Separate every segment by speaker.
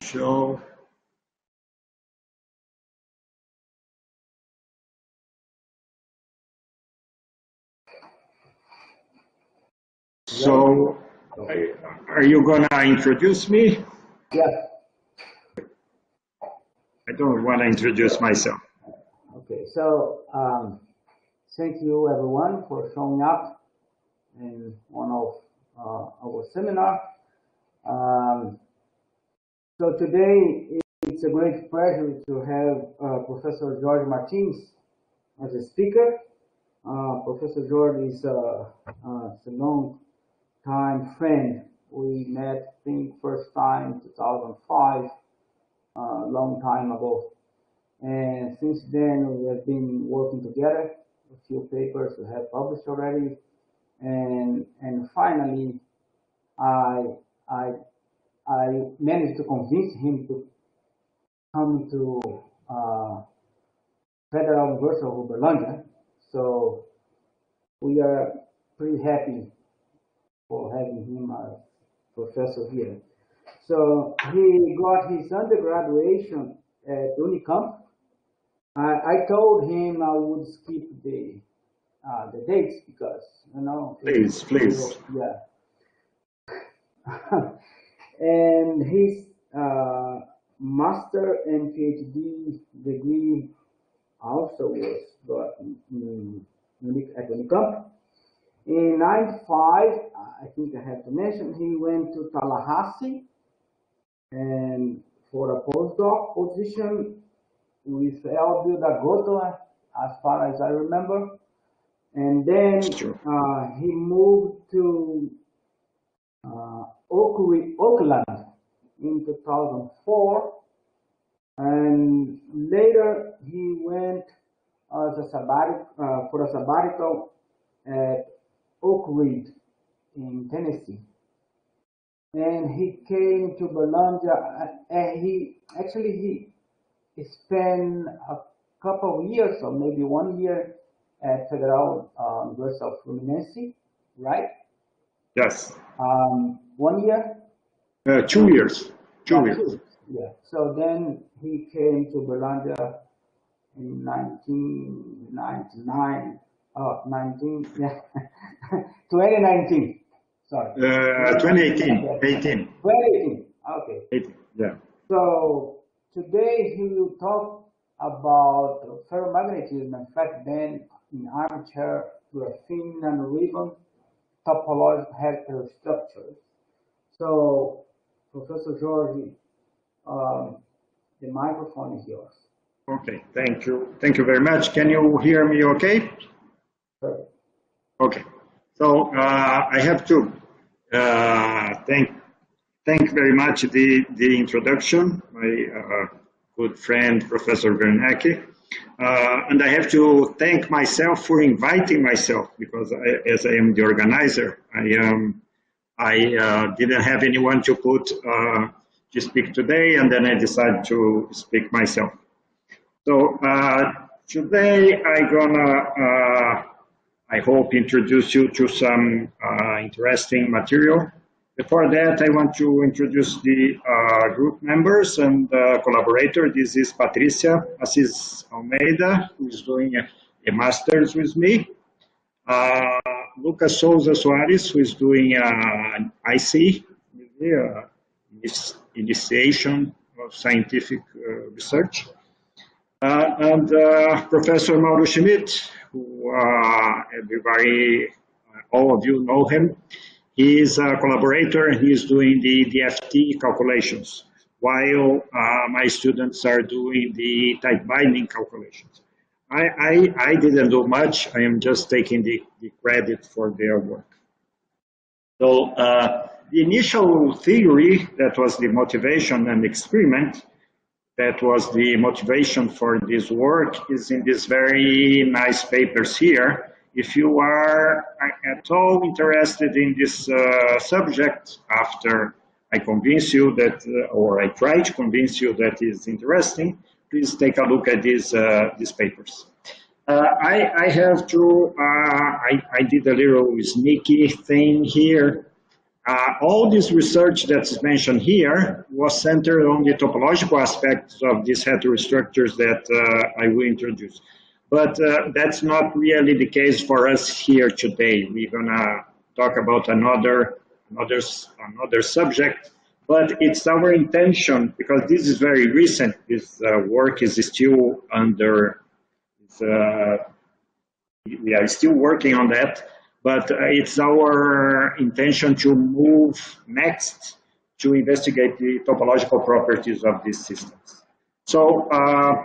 Speaker 1: show. So, are you gonna introduce me?
Speaker 2: Yeah.
Speaker 1: I don't want to introduce myself.
Speaker 2: Okay. So um, thank you everyone for showing up in one of uh, our seminar. Um, so today it's a great pleasure to have uh, Professor George Martins as a speaker. Uh, Professor George is a, uh, a long time friend. We met, I think, first time in 2005 a uh, long time ago. And since then, we have been working together. A few papers we have published already, and and finally, I I I managed to convince him to come to uh, Federal University of Uberlândia. So we are pretty happy for having him as professor here. So he got his undergraduation at Unicamp. I, I told him I would skip the uh, the dates because you know.
Speaker 1: Please, please.
Speaker 2: Yeah. and his uh, master and PhD degree also was got in, in, at Unicamp. In 95, I think I have to mention, he went to Tallahassee and for a postdoc position with Elbio Dagotto, as far as I remember. And then uh, he moved to uh, Oakland in 2004. And later he went as a sabbatic, uh, for a sabbatical at Oak Ridge in Tennessee and he came to Uberlândia and he actually he spent a couple of years or maybe one year at Federal uh, University of Fluminense, right?
Speaker 1: Yes.
Speaker 2: Um, one year?
Speaker 1: Uh, two years. Two years.
Speaker 2: Two. Yeah. So then he came to Uberlândia in 1999. Oh, 19, yeah, 2019. Sorry.
Speaker 1: Uh, 2018. 18.
Speaker 2: 2018. Okay.
Speaker 1: 18. Yeah.
Speaker 2: So today he will talk about ferromagnetism and flat band in armchair graphene nanoribbon topological heterostructures. So Professor George, um, the microphone is yours.
Speaker 1: Okay, thank you. Thank you very much. Can you hear me okay?
Speaker 2: Perfect.
Speaker 1: Okay. So uh, I have to uh, thank thank very much the the introduction, my uh, good friend Professor Vernek, uh, and I have to thank myself for inviting myself because I, as I am the organizer, I am I uh, didn't have anyone to put uh, to speak today, and then I decided to speak myself. So today I'm gonna I hope introduce you to some uh, interesting material. Before that, I want to introduce the uh, group members and uh, collaborator. This is Patricia Assis Almeida, who is doing a, a master's with me. Uh, Lucas Souza Soares, who is doing an IC, uh, initiation of scientific uh, research. and Professor Mauro Schmidt, who uh, everybody, uh, all of you know him. He is a collaborator and he is doing the DFT calculations while uh, my students are doing the tight binding calculations. I, I, I, didn't do much. I am just taking the, the credit for their work. So uh, the initial theory that was the motivation and experiment that was the motivation for this work is in these very nice papers here. If you are at all interested in this uh, subject after I convince you that, uh, or I try to convince you that is interesting, please take a look at these, uh, these papers. Uh, I, I, have to, uh, I, I, did a little sneaky thing here. uh, all this research that's mentioned here was centered on the topological aspects of these heterostructures that uh, I will introduce. But uh, that's not really the case for us here today. We're gonna talk about another, another, another subject, but it's our intention, because this is very recent, this uh, work is still under, uh, we are still working on that, but uh, it's our intention to move next to investigate the topological properties of these systems. So uh,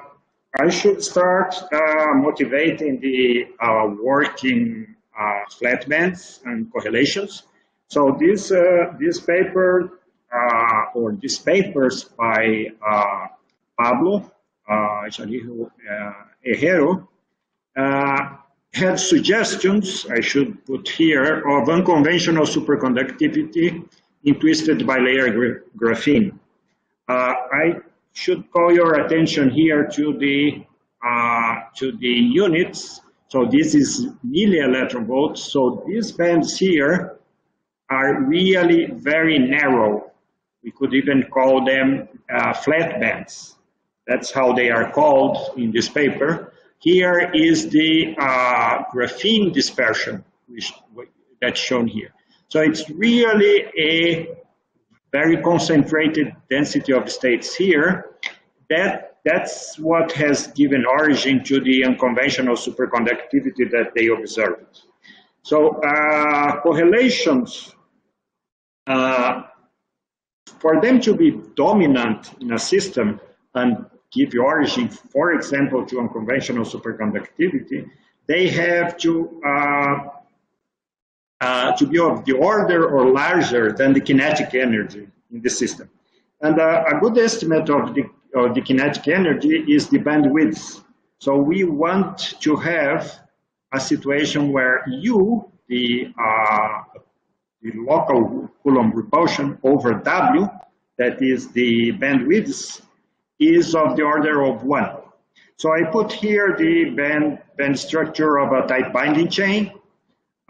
Speaker 1: I should start uh, motivating the uh, working uh, flat bands and correlations. So this, uh, this paper, or these papers by Pablo uh, Herrero, had suggestions, I should put here, of unconventional superconductivity in twisted bilayer graphene. Uh, I should call your attention here to the uh, to the units. So this is milli electron volts. So these bands here are really very narrow. We could even call them uh, flat bands. That's how they are called in this paper. Here is the uh, graphene dispersion which, that's shown here. So it's really a very concentrated density of states here. That, that's what has given origin to the unconventional superconductivity that they observed. So uh, correlations, uh, for them to be dominant in a system and give origin, for example, to unconventional superconductivity, they have to uh, uh, to be of the order or larger than the kinetic energy in the system. And uh, a good estimate of the, of the kinetic energy is the bandwidth. So we want to have a situation where U, the, uh, the local Coulomb repulsion over W, that is the bandwidth is of the order of one. So I put here the band, band structure of a tight binding chain,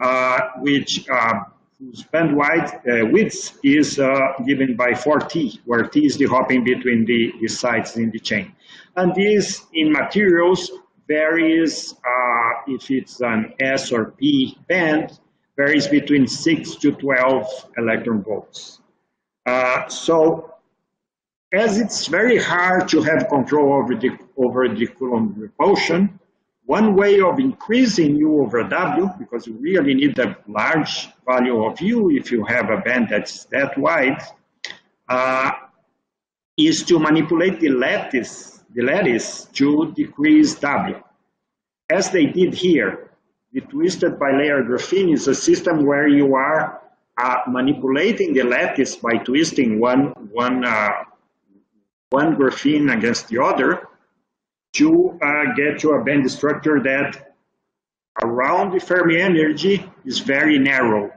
Speaker 1: uh, which uh, whose band wide, uh, width is uh, given by 4t, where t is the hopping between the, the sides in the chain. And this in materials varies uh, if it's an S or P band, varies between 6 to 12 electron volts. Uh, so as it's very hard to have control over the, over the Coulomb repulsion, one way of increasing U over W, because you really need a large value of U if you have a band that's that wide, uh, is to manipulate the lattice, the lattice to decrease W. As they did here, the twisted bilayer graphene is a system where you are uh, manipulating the lattice by twisting one, one uh, one graphene against the other to uh, get to a band structure that around the Fermi energy is very narrow.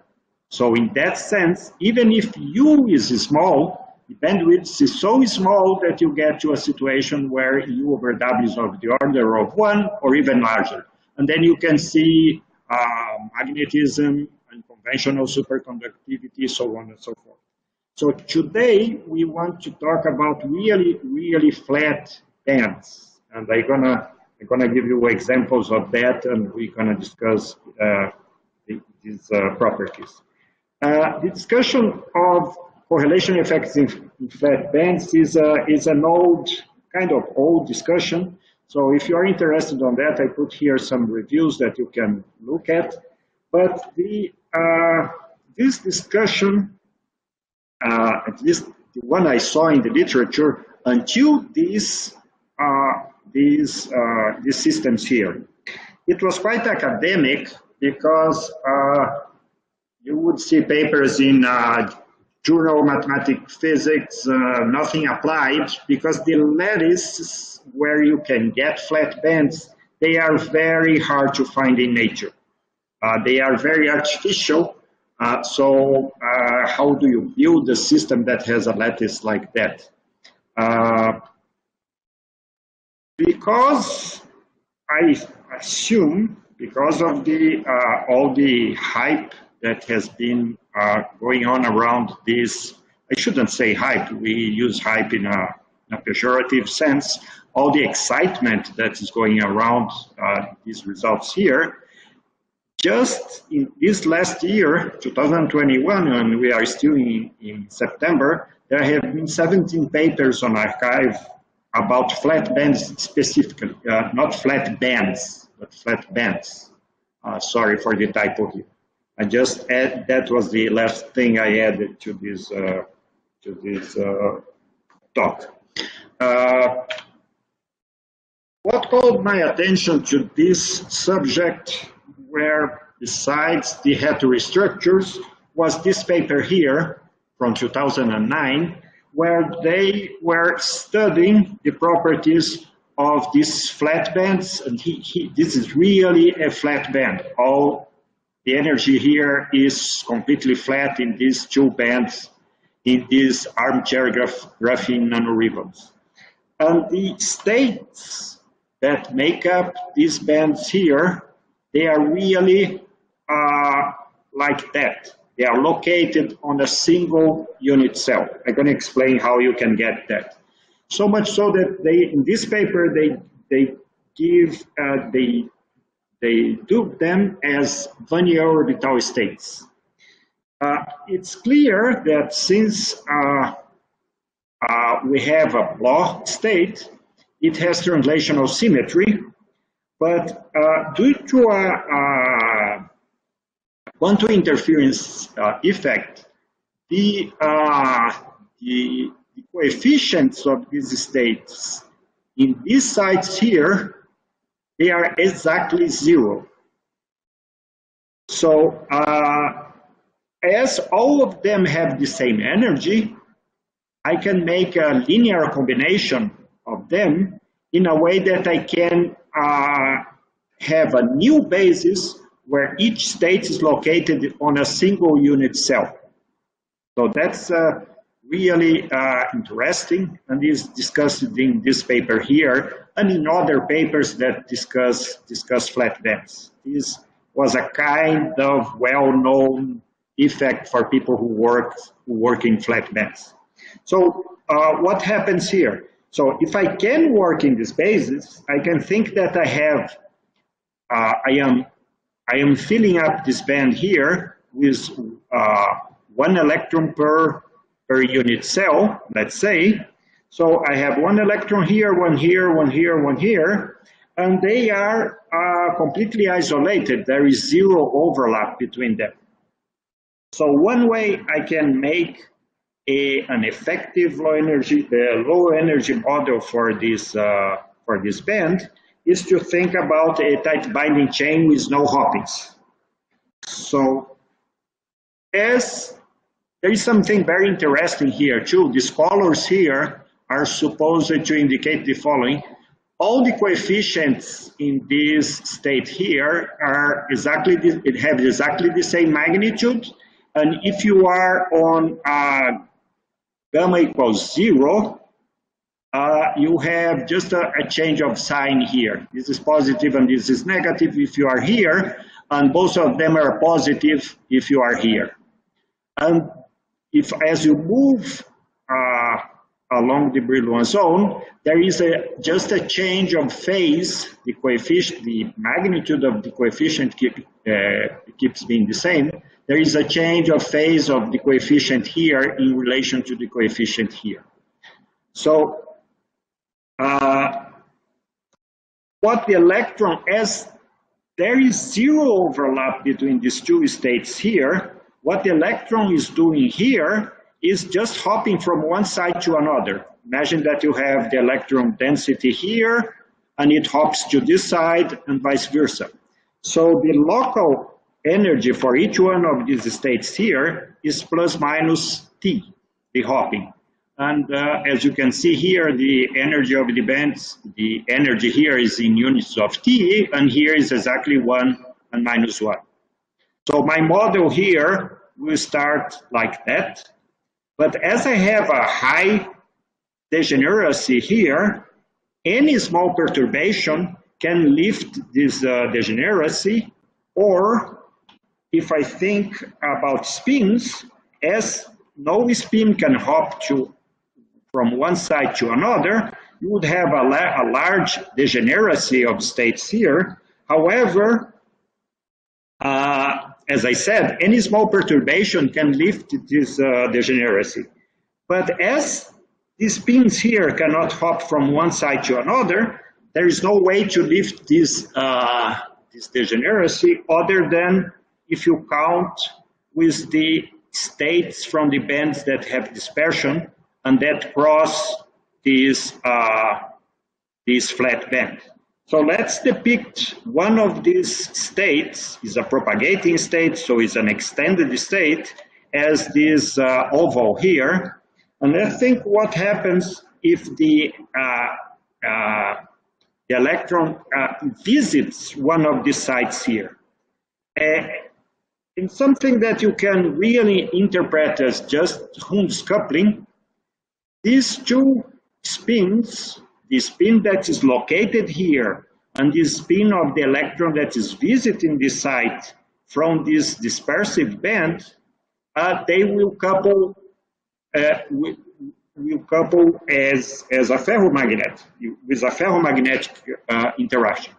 Speaker 1: So in that sense, even if U is small, the bandwidth is so small that you get to a situation where U over W is of the order of one or even larger. And then you can see uh, magnetism and conventional superconductivity, so on and so forth. So today we want to talk about really, really flat bands. And I'm gonna, I'm gonna give you examples of that and we're gonna discuss uh, these uh, properties. Uh, the discussion of correlation effects in, in flat bands is, a, is an old, kind of old discussion. So if you are interested on that, I put here some reviews that you can look at. But the, uh, this discussion uh, at least the one I saw in the literature, until these, uh, these, uh, these systems here. It was quite academic because uh, you would see papers in uh, Journal Mathematics, Physics, uh, nothing applied, because the lattices where you can get flat bands, they are very hard to find in nature. they are very artificial, uh, so uh, how do you build a system that has a lattice like that? Uh, because I assume, because of the uh, all the hype that has been uh, going on around this. I shouldn't say hype. We use hype in a, in a pejorative sense. All the excitement that is going around uh, these results here. Just in this last year, 2021, and we are still in, in September, there have been 17 papers on arXiv about flat bands specifically, uh, not flat bands, but flat bands. Uh, sorry for the typo here. I just add, that was the last thing I added to this, uh, to this uh, talk. Uh, what called my attention to this subject where besides the heterostructures was this paper here from 2009 where they were studying the properties of these flat bands and he, he, this is really a flat band all the energy here is completely flat in these two bands in these armchair graph graphene nanoribbons. And the states that make up these bands here, they are really uh, like that. They are located on a single unit cell. I'm going to explain how you can get that. So much so that they, in this paper, they, they give, uh, they they do them as Wannier orbital states. Uh, it's clear that since uh, uh, we have a Bloch state, it has translational symmetry, but uh, due to a, quantum interference uh, effect, the, uh, the, the coefficients of these states in these sites here they are exactly zero. So uh, as all of them have the same energy, I can make a linear combination of them in a way that I can uh, have a new basis where each state is located on a single unit cell. So that's uh, really uh, interesting and is discussed in this paper here and in other papers that discuss, discuss flat bands. This was a kind of well-known effect for people who work, who work in flat bands. So uh, what happens here? So if I can work in this basis, I can think that I have, uh, I am, I am filling up this band here with uh, one electron per per unit cell, let's say. So I have one electron here, one here, one here, one here, and they are uh, completely isolated. There is zero overlap between them. So one way I can make a, an effective low energy, uh, low energy model for this, uh, for this band is to think about a tight binding chain with no hoppings. So as there is something very interesting here too. These colors here are supposed to indicate the following. All the coefficients in this state here are exactly, the, it have exactly the same magnitude. And if you are on uh, gamma equals zero, uh, you have just a, a, change of sign here. This is positive and this is negative if you are here, and both of them are positive if you are here. And if as you move uh, along the Brillouin zone, there is a, just a change of phase, the coefficient, the magnitude of the coefficient keep, uh, keeps being the same. There is a change of phase of the coefficient here in relation to the coefficient here. So uh, what the electron, as there is zero overlap between these two states here, what the electron is doing here is just hopping from one side to another. Imagine that you have the electron density here, and it hops to this side and vice versa. So the local energy for each one of these states here is plus minus T, the hopping. And uh, as you can see here, the energy of the bands, the energy here is in units of T, and here is exactly one and minus one. So my model here will start like that. But as I have a high degeneracy here, any small perturbation can lift this uh, degeneracy or if I think about spins, as no spin can hop to from one side to another, you would have a, la a large degeneracy of states here. However, uh, as I said, any small perturbation can lift this uh, degeneracy. But as these spins here cannot hop from one side to another, there is no way to lift this, uh, this degeneracy other than if you count with the states from the bands that have dispersion and that cross this, uh, this flat band. So let's depict one of these states, is a propagating state, so it's an extended state, as this uh, oval here. And let's think what happens if the, uh, uh, the electron uh, visits one of these sites here. Uh, in something that you can really interpret as just Hund's coupling, these two spins, the spin that is located here and the spin of the electron that is visiting the site from this dispersive band, uh, they will couple uh, will, couple as, as a ferromagnet, with a ferromagnetic uh, interaction.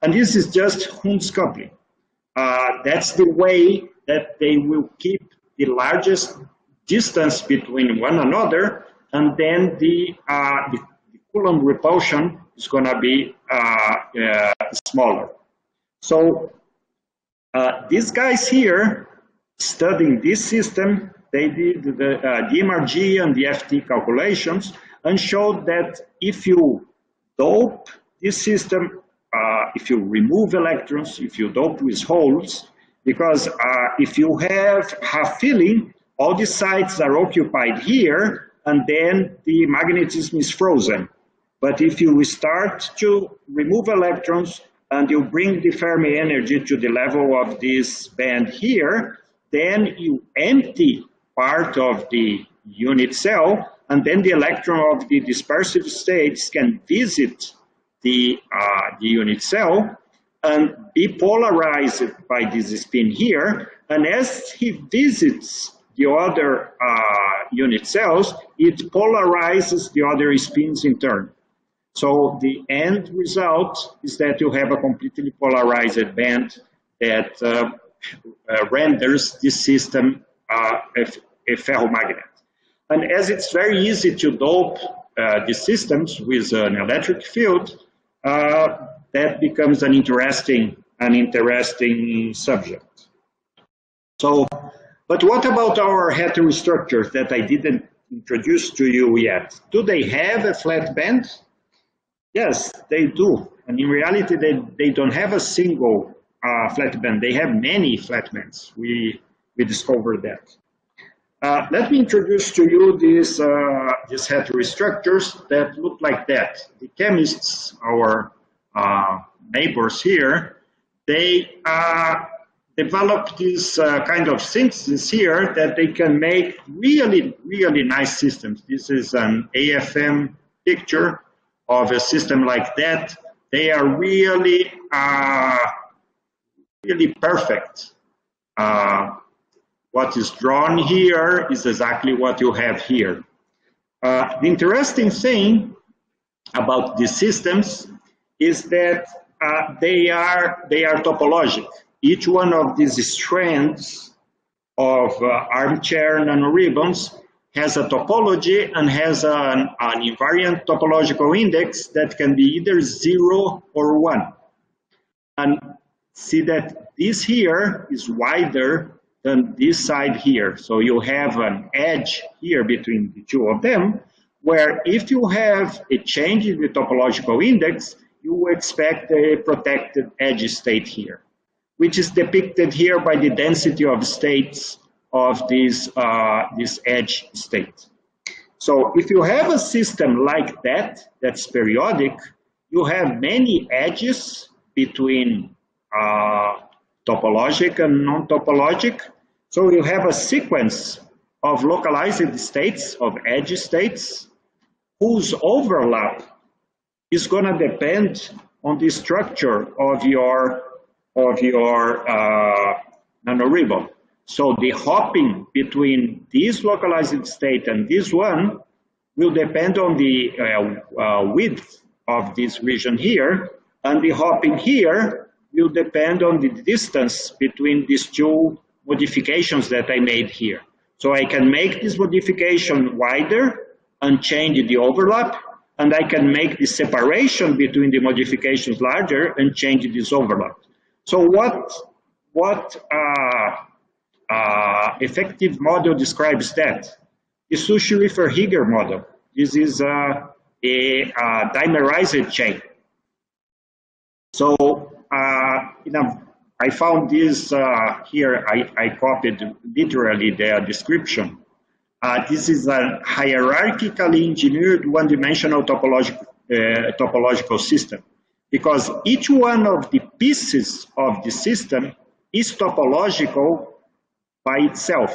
Speaker 1: And this is just Hund's coupling. Uh, that's the way that they will keep the largest distance between one another, and then the, uh, the Coulomb repulsion is going to be uh, uh, smaller. So uh, these guys here studying this system, they did the, uh, DMRG and DFT calculations and showed that if you dope this system uh, if you remove electrons, if you dope with holes, because uh, if you have half filling, all the sites are occupied here, and then the magnetism is frozen. But if you start to remove electrons and you bring the Fermi energy to the level of this band here, then you empty part of the unit cell, and then the electron of the dispersive states can visit the, uh, the unit cell and be polarized by this spin here. And as he visits the other uh, unit cells, it polarizes the other spins in turn. So the end result is that you have a completely polarized band that uh, uh, renders this system uh, a, a ferromagnet. And as it's very easy to dope uh, these systems with an electric field, uh, that becomes an interesting, an interesting subject. So, but what about our heterostructures that I didn't introduce to you yet? Do they have a flat band? Yes, they do. And in reality, they, they don't have a single uh, flat band. They have many flat bands. We, we discovered that. Uh, let me introduce to you these, uh, these heterostructures that look like that. The chemists, our uh, neighbors here, they uh, developed this uh, kind of synthesis here that they can make really, really nice systems. This is an AFM picture of a system like that. They are really, uh, really perfect. Uh, what is drawn here is exactly what you have here. Uh, the interesting thing about these systems is that uh, they are they are topologic. Each one of these strands of uh, armchair nanoribbons has a topology and has an, an invariant topological index that can be either zero or one. And see that this here is wider than this side here. So you have an edge here between the two of them, where if you have a change in the topological index, you expect a protected edge state here, which is depicted here by the density of states of this, uh, this edge state. So if you have a system like that, that's periodic, you have many edges between uh, topologic and non-topologic. So you have a sequence of localized states, of edge states, whose overlap is going to depend on the structure of your of your uh, nanoribbon. So the hopping between this localized state and this one will depend on the uh, uh, width of this region here, and the hopping here will depend on the distance between these two modifications that I made here. So I can make this modification wider and change the overlap, and I can make the separation between the modifications larger and change this overlap. So what, what uh, uh, effective model describes that. The Su-Schrieffer-Heeger model. This is a, a, a dimerized chain. So, uh, I found this uh, here, I, I, copied literally their description. Uh, this is a hierarchically engineered one-dimensional topological, uh, topological system because each one of the pieces of the system is topological by itself.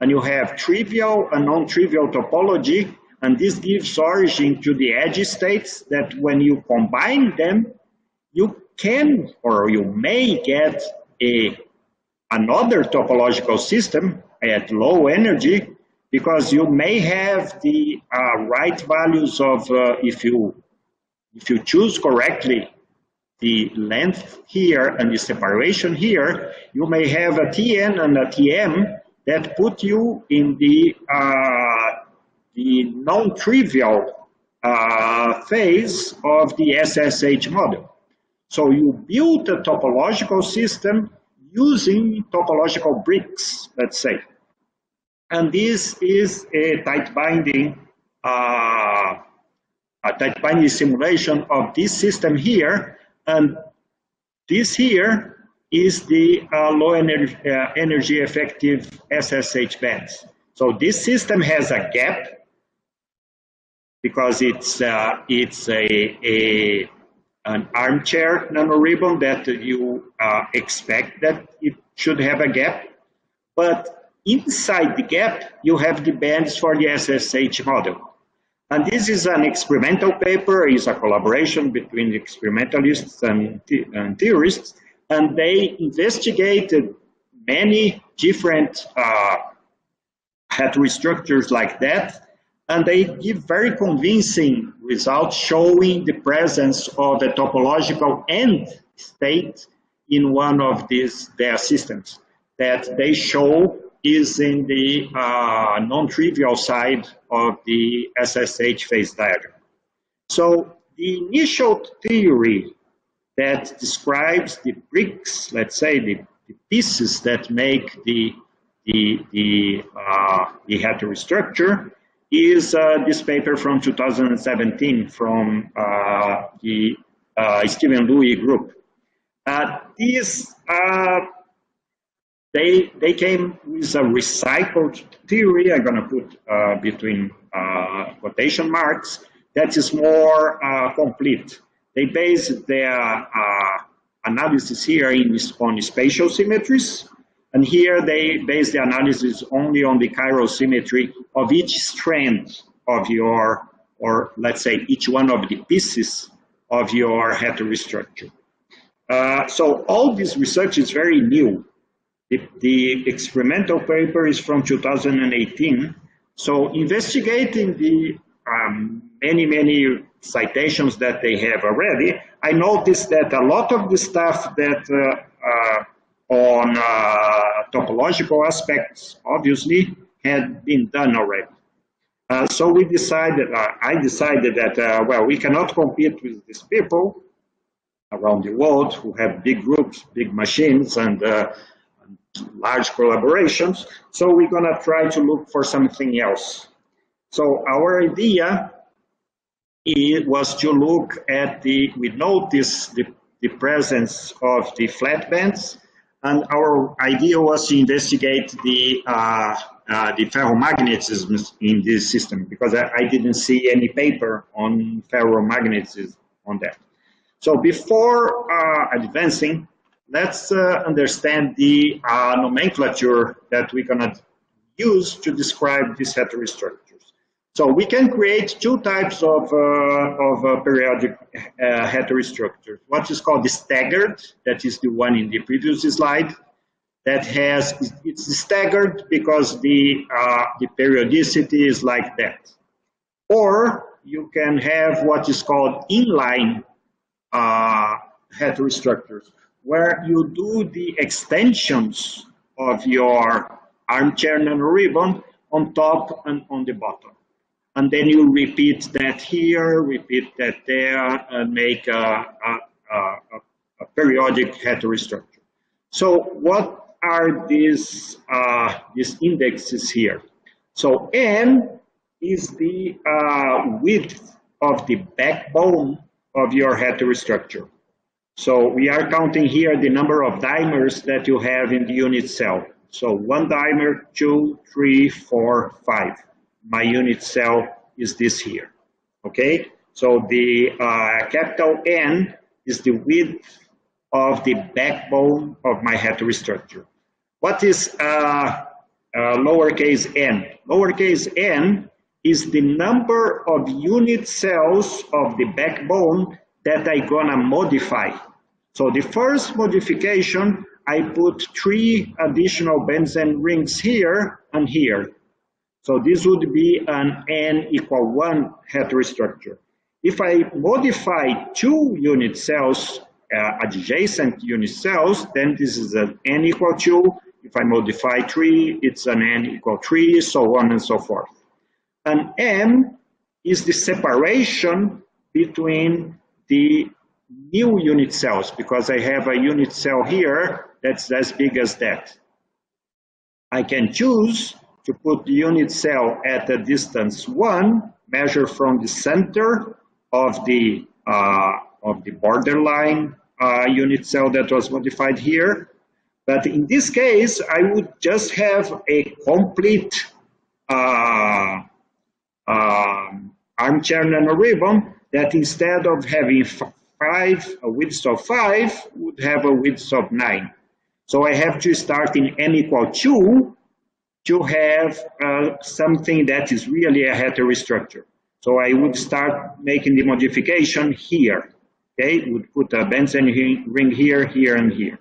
Speaker 1: And you have trivial and non-trivial topology, and this gives origin to the edge states that when you combine them, you can or you may get a another topological system at low energy because you may have the uh, right values of uh, if you if you choose correctly the length here and the separation here, you may have a Tn and a Tm that put you in the, uh, the non-trivial uh, phase of the SSH model. So you build a topological system using topological bricks, let's say. And this is a tight binding, uh, a tight binding simulation of this system here and this here is the uh, low energy, uh, energy effective SSH bands. So this system has a gap because it's uh, it's a, a an armchair nanoribbon that you uh, expect that it should have a gap, but inside the gap you have the bands for the SSH model. And this is an experimental paper, it's a collaboration between experimentalists and, and theorists, and they investigated many different uh, heterostructures like that, and they give very convincing results showing the presence of a topological end state in one of these their systems that they show is in the uh, non-trivial side of the SSH phase diagram. So the initial theory that describes the bricks, let's say the, the pieces that make the the the, uh, the heterostructure, is uh, this paper from 2017 from uh, the uh, Steven Louie group. Uh, this they, they came with a recycled theory, I'm going to put uh, between uh, quotation marks, that is more uh, complete. They base their uh, analysis here in, on spatial symmetries, and here they base the analysis only on the chiral symmetry of each strand of your, or let's say each one of the pieces of your heterostructure. Uh, so all this research is very new. The, the experimental paper is from 2018. So investigating the um, many, many citations that they have already, I noticed that a lot of the stuff that uh, uh, on uh, topological aspects, obviously, had been done already. Uh, so we decided, uh, I decided that, uh, well, we cannot compete with these people around the world who have big groups, big machines, and large collaborations. So we're to try to look for something else. So our idea it was to look at the, we noticed the, the presence of the flat bands, and our idea was to investigate the, uh, uh, the ferromagnetism in this system, because I, I, didn't see any paper on ferromagnetism on that. So before uh, advancing, let's uh, understand the uh, nomenclature that we're going to use to describe these heterostructures. So we can create two types of, uh, of uh, periodic uh, heterostructures. What is called the staggered, that is the one in the previous slide, that has, it's staggered because the, uh, the periodicity is like that. Or you can have what is called inline heterostructures, where you do the extensions of your armchair nanoribbon on top and on the bottom. And then you repeat that here, repeat that there, and make a, a, a, a periodic heterostructure. So what are these, uh, these indexes here? So N is the uh, width of the backbone of your heterostructure. So we are counting here the number of dimers that you have in the unit cell. So one dimer, two, three, four, five. My unit cell is this here. Okay? So the uh, capital N is the width of the backbone of my heterostructure. What is uh, uh, lowercase n? Lowercase n is the number of unit cells of the backbone that I gonna modify. So the first modification, I put three additional benzene rings here and here. So this would be an n equal one heterostructure. If I modify two unit cells, uh, adjacent unit cells, then this is an n equal two. If I modify three, it's an n equal three, so on and so forth. And m is the separation between the new unit cells, because I have a unit cell here that's as big as that. I can choose to put the unit cell at a distance one, measure from the center of the, uh, of the borderline uh, unit cell that was modified here. But in this case, I would just have a complete uh, um, armchair nanoribbon that instead of having five, a width of five, would have a width of nine. So I have to start in n equal two to have uh, something that is really a heterostructure. So I would start making the modification here. Okay, would put a benzene ring here, here, and here.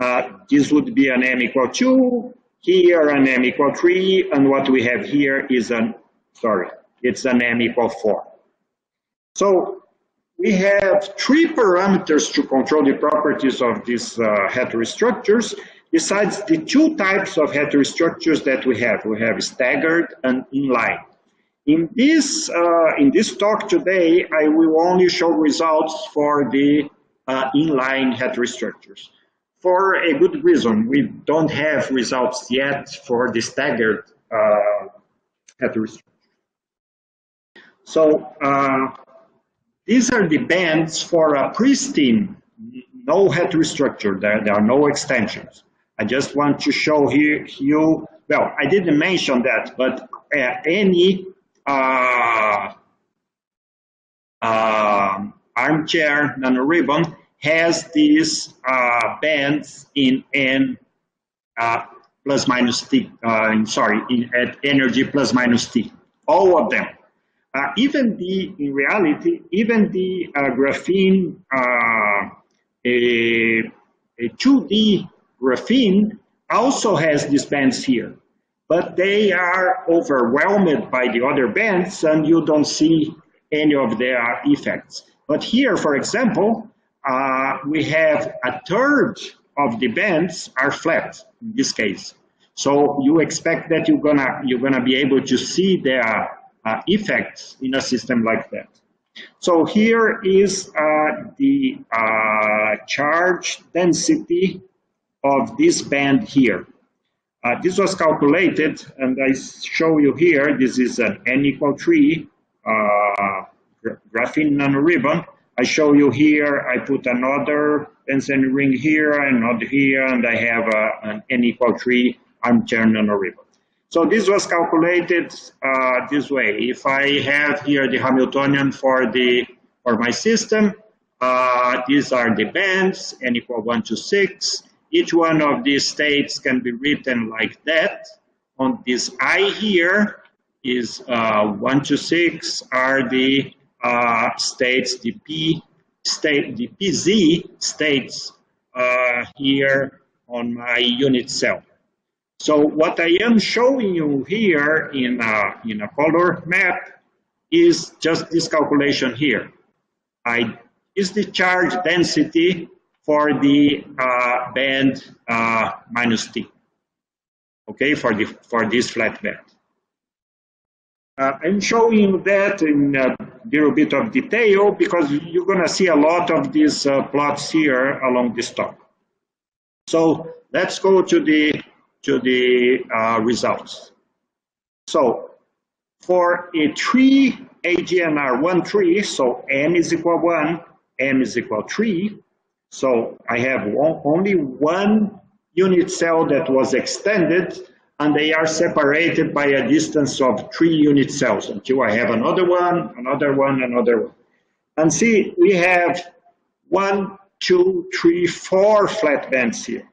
Speaker 1: Uh, this would be an m equal 2, here an m equal 3, and what we have here is an, sorry, it's an m equal 4. So we have three parameters to control the properties of these uh, heterostructures, besides the two types of heterostructures that we have. We have staggered and inline. In this, uh, in this talk today, I will only show results for the uh, inline heterostructures. For a good reason, we don't have results yet for the staggered uh, heterostructures. So uh, these are the bands for a pristine, no heterostructure. There, there are no extensions. I just want to show here you, well, I didn't mention that, but uh, any uh, uh, armchair nanoribbon has these uh, bands in n uh, plus minus t, uh, sorry, in, at energy plus minus t, all of them. Uh, even the, in reality, even the uh, graphene, a, a 2D graphene also has these bands here but they are overwhelmed by the other bands and you don't see any of their effects. But here, for example, uh, we have a third of the bands are flat in this case. So you expect that you're gonna you're gonna be able to see their uh, effects in a system like that. So here is uh, the uh, charge density of this band here. Uh, this was calculated, and I show you here, this is an N equal 3 uh, graphene nanoribbon. I show you here, I put another benzene ring here, another here, and I have a, an N equal 3 armchair nanoribbon. So this was calculated uh, this way. If I have here the Hamiltonian for the for my system, uh, these are the bands, n equal 1 to 6. Each one of these states can be written like that. On this I here is uh, 1 to 6 are the uh, states, the P state, the PZ states uh, here on my unit cell. So what I am showing you here in a, in a color map is just this calculation here. I is the charge density for the uh, band uh, minus T. Okay, for the for this flat band. Uh, I'm showing that in a little bit of detail because you're going to see a lot of these uh, plots here along this top. So let's go to the to the uh, results. So for a tree AGNR one tree, so m is equal one, m is equal three. So I have one, only one unit cell that was extended and they are separated by a distance of three unit cells until I have another one, another one, another one. And see, we have one, two, three, four flat bands here.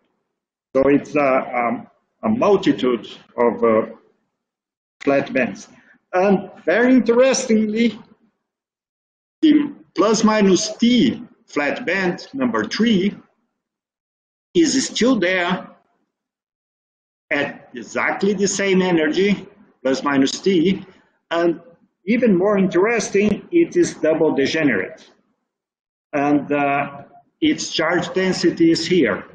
Speaker 1: So it's a, um, a multitude of uh, flat bands. And very interestingly, the plus minus T flat band number three is still there at exactly the same energy, plus minus T, and even more interesting, it is double degenerate. And uh, its charge density is here.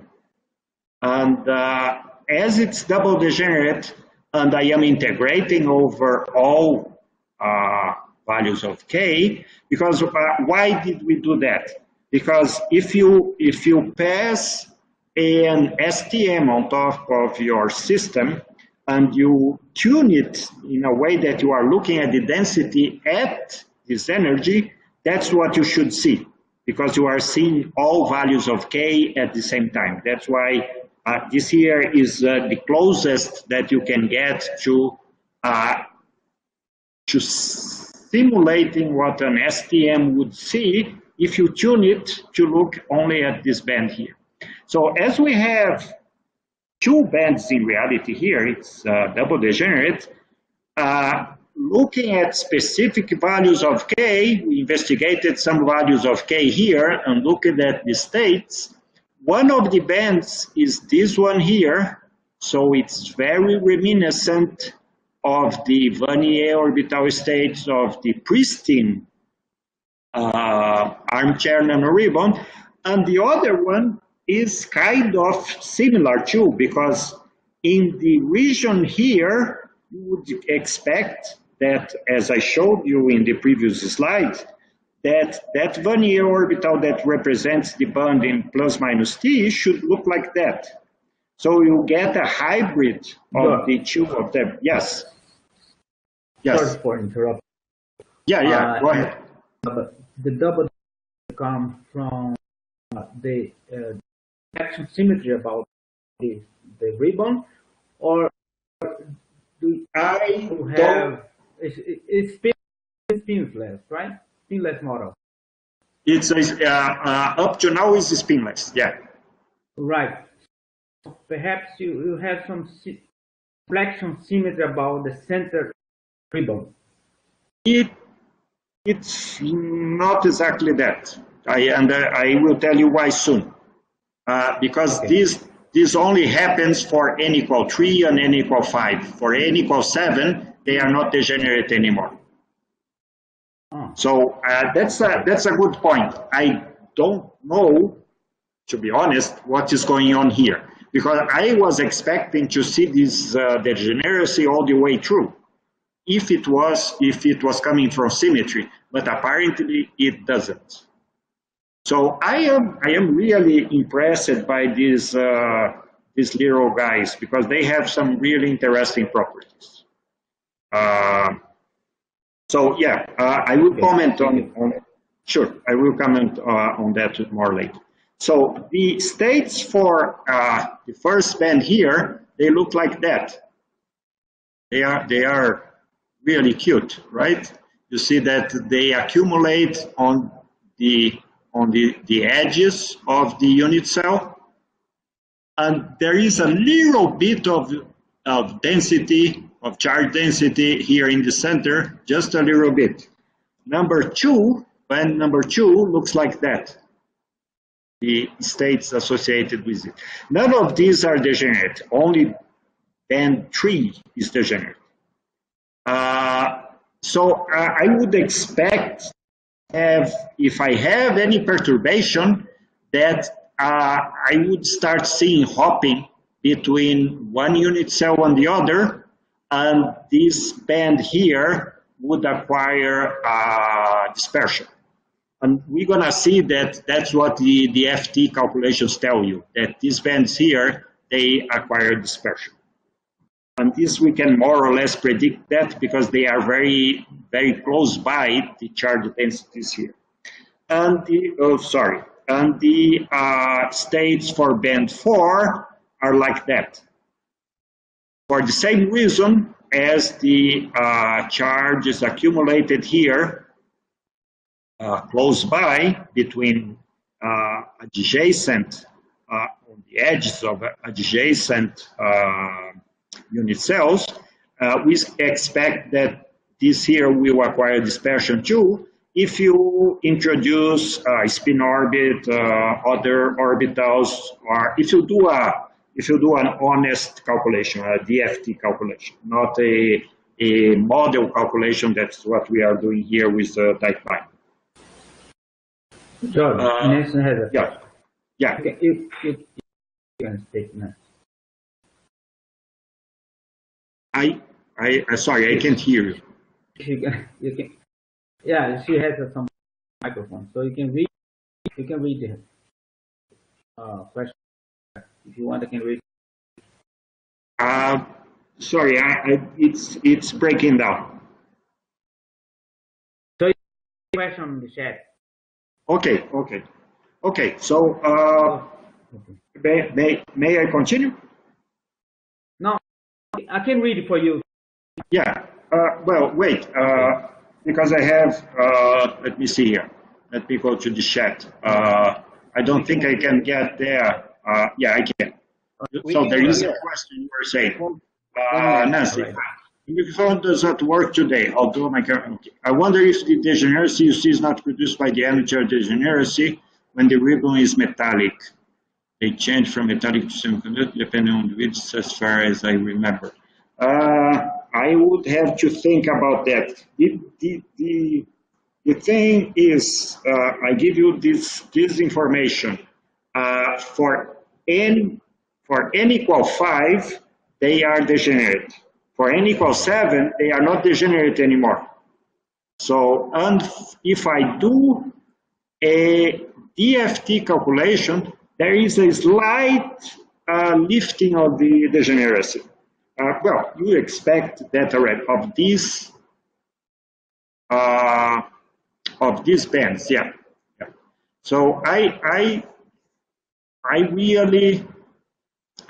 Speaker 1: And uh, as it's double degenerate, and I am integrating over all uh, values of k, because uh, why did we do that? Because if you, if you pass an STM on top of your system and you tune it in a way that you are looking at the density at this energy, that's what you should see because you are seeing all values of k at the same time. That's why this here is uh, the closest that you can get to uh, to simulating what an STM would see if you tune it to look only at this band here. So as we have two bands in reality here, it's uh, double degenerate, uh, looking at specific values of k, we investigated some values of k here and looked at the states. One of the bands is this one here, so it's very reminiscent of the Wannier orbital states of the pristine uh, armchair nanoribbon. And the other one is kind of similar too, because in the region here, you would expect that, as I showed you in the previous slide, that that Wannier orbital that represents the band in plus minus t should look like that. So you get a hybrid of the two of them. Yes.
Speaker 2: Yes. Sorry for interrupting.
Speaker 1: Yeah, yeah, uh, go ahead.
Speaker 2: The double come from uh, the uh, action symmetry about the, the ribbon, or do
Speaker 1: I
Speaker 2: have it's, it's spinless, right? Spinless model.
Speaker 1: It's uh, uh, up to now is spinless, yeah.
Speaker 2: Right. Perhaps you, you have some flexion symmetry about the center ribbon.
Speaker 1: It it's not exactly that. I and uh, I will tell you why soon. Uh, because okay. this this only happens for n equal 3 and n equal 5. For n equal 7, they are not degenerate anymore. So uh, that's, a, that's a good point. I don't know, to be honest, what is going on here. Because I was expecting to see this uh, degeneracy all the way through. If it was, if it was coming from symmetry, but apparently it doesn't. So I am I am really impressed by these uh, these little guys because they have some really interesting properties. Uh, so yeah, uh, I will comment on, on sure I will comment uh, on that more later. So the states for uh, the first band here they look like that. They are they are really cute, right? You see that they accumulate on the on the, the edges of the unit cell. And there is a little bit of, of density, of charge density here in the center, just a little bit. Number two, band number two looks like that. the states associated with it. None of these are degenerate. Only band 3 is degenerate. Uh, so uh, I would expect have, if I have any perturbation, that uh, I would start seeing hopping between one unit cell and the other, and this band here would acquire uh, dispersion. And we're gonna see that that's what the, DFT calculations tell you, that these bands here, they acquire dispersion. And this we can more or less predict that because they are very, very close by the charge densities here. And the, oh, sorry, and the uh, states for band four are like that. For the same reason as the uh, charge is accumulated here, uh, close by between uh, adjacent, uh, on the edges of adjacent uh, unit cells, uh, we expect that this here will acquire dispersion too if you introduce a spin orbit, uh, other orbitals, or if you do a if you do an honest calculation, a DFT calculation, not a a model calculation. That's what we are doing here with the tight binding.
Speaker 2: George, uh, Nelson has a
Speaker 1: yeah, yeah.
Speaker 2: Okay, if you can speak now.
Speaker 1: I, I, sorry, I can't hear you.
Speaker 2: You can, you can, yeah, she has some microphone, so you can read. You can read the uh, question if you want. You can read.
Speaker 1: Uh, sorry, I, I, it's it's breaking down.
Speaker 2: So, question on the chat.
Speaker 1: Okay, okay, okay. So, uh, okay. may may may I continue?
Speaker 2: No, I can read it for you.
Speaker 1: Yeah. Uh, well, wait, uh, because I have, uh, let me see here. Let me go to the chat. Uh, I don't think I can get there. Uh, yeah, I can. So there is a question you were saying. Uh, Nancy, if phone does not work today, although my I wonder if the degeneracy you see is not produced by the amateur degeneracy when the ribbon is metallic. They change from metallic to semiconductor depending on the width as far as I remember. Uh, I would have to think about that. The, the, the, the thing is, uh, I give you this, this information. Uh, for n, for n equal 5, they are degenerate. For n equal 7, they are not degenerate anymore. So, and if I do a DFT calculation, there is a slight uh, lifting of the degeneracy. Uh, well, you expect that already of these uh, of these bands, yeah. yeah. So I I I really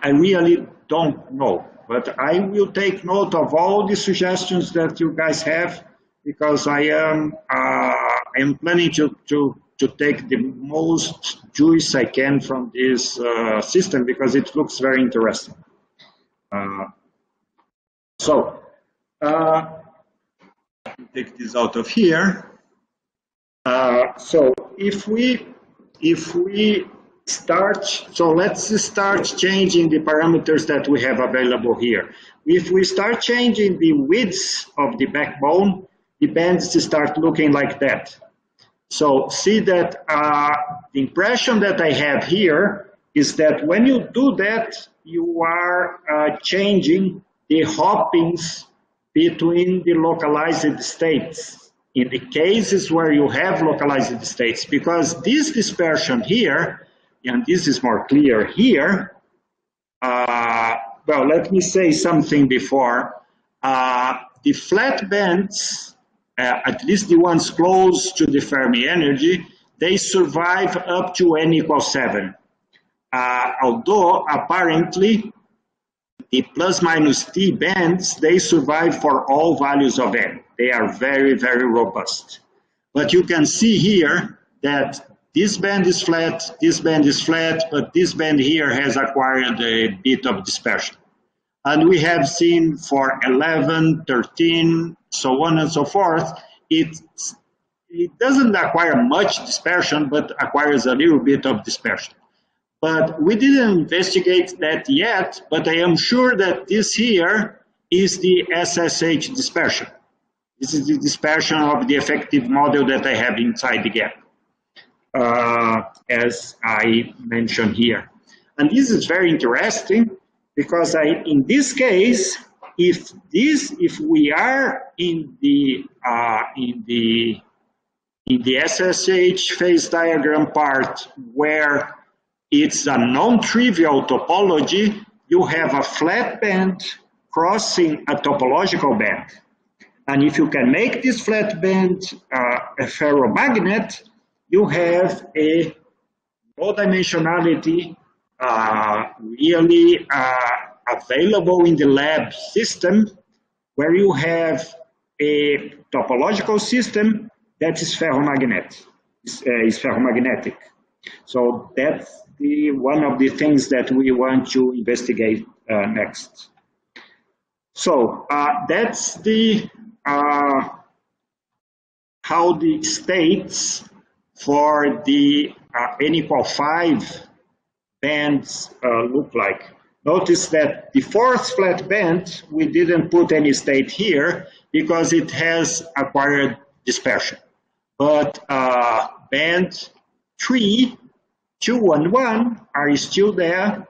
Speaker 1: I really don't know, but I will take note of all the suggestions that you guys have because I am uh, am planning to to to take the most juice I can from this uh, system because it looks very interesting. Uh, so, uh, take this out of here. Uh, so if we if we start, so let's start changing the parameters that we have available here. If we start changing the width of the backbone, the bands start looking like that. So see that uh, the impression that I have here is that when you do that, you are uh, changing the hoppings between the localized states in the cases where you have localized states because this dispersion here and this is more clear here uh, well let me say something before uh, the flat bands uh, at least the ones close to the Fermi energy they survive up to n equals 7 uh, although apparently the plus minus t bands, they survive for all values of n. They are very, very robust. But you can see here that this band is flat, this band is flat, but this band here has acquired a bit of dispersion. And we have seen for 11, 13, so on and so forth, it, it doesn't acquire much dispersion, but acquires a little bit of dispersion. But we didn't investigate that yet, but I am sure that this here is the SSH dispersion. This is the dispersion of the effective model that I have inside the gap, as I mentioned here. And this is very interesting because I, in this case, if this, if we are in the uh, in the in the SSH phase diagram part where it's a non-trivial topology, you have a flat band crossing a topological band. And if you can make this flat band uh, a ferromagnet, you have a low dimensionality uh, really uh, available in the lab system where you have a topological system that is ferromagnetic. Is, uh, is ferromagnetic. So that's the one of the things that we want to investigate uh, next. So uh, that's the uh, how the states for the uh, n equal five bands uh, look like. Notice that the fourth flat band, we didn't put any state here because it has acquired dispersion. But uh, band 3, 2 and 1 are still there.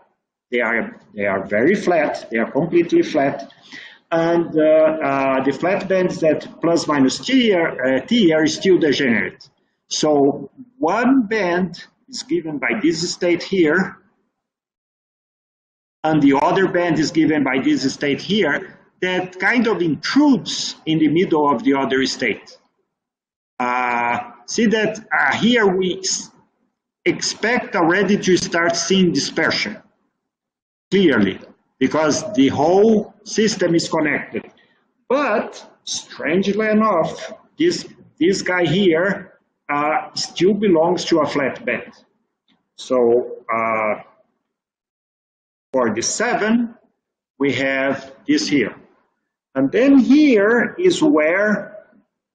Speaker 1: They are, they are very flat, they are completely flat. And uh, uh, the flat bands that plus minus t are, uh, t are still degenerate. So one band is given by this state here, and the other band is given by this state here, that kind of intrudes in the middle of the other state. Uh, see that uh, here we expect already to start seeing dispersion, clearly, because the whole system is connected. But, strangely enough, this, this guy here uh, still belongs to a flat band. So, uh, for the 7, we have this here. And then here is where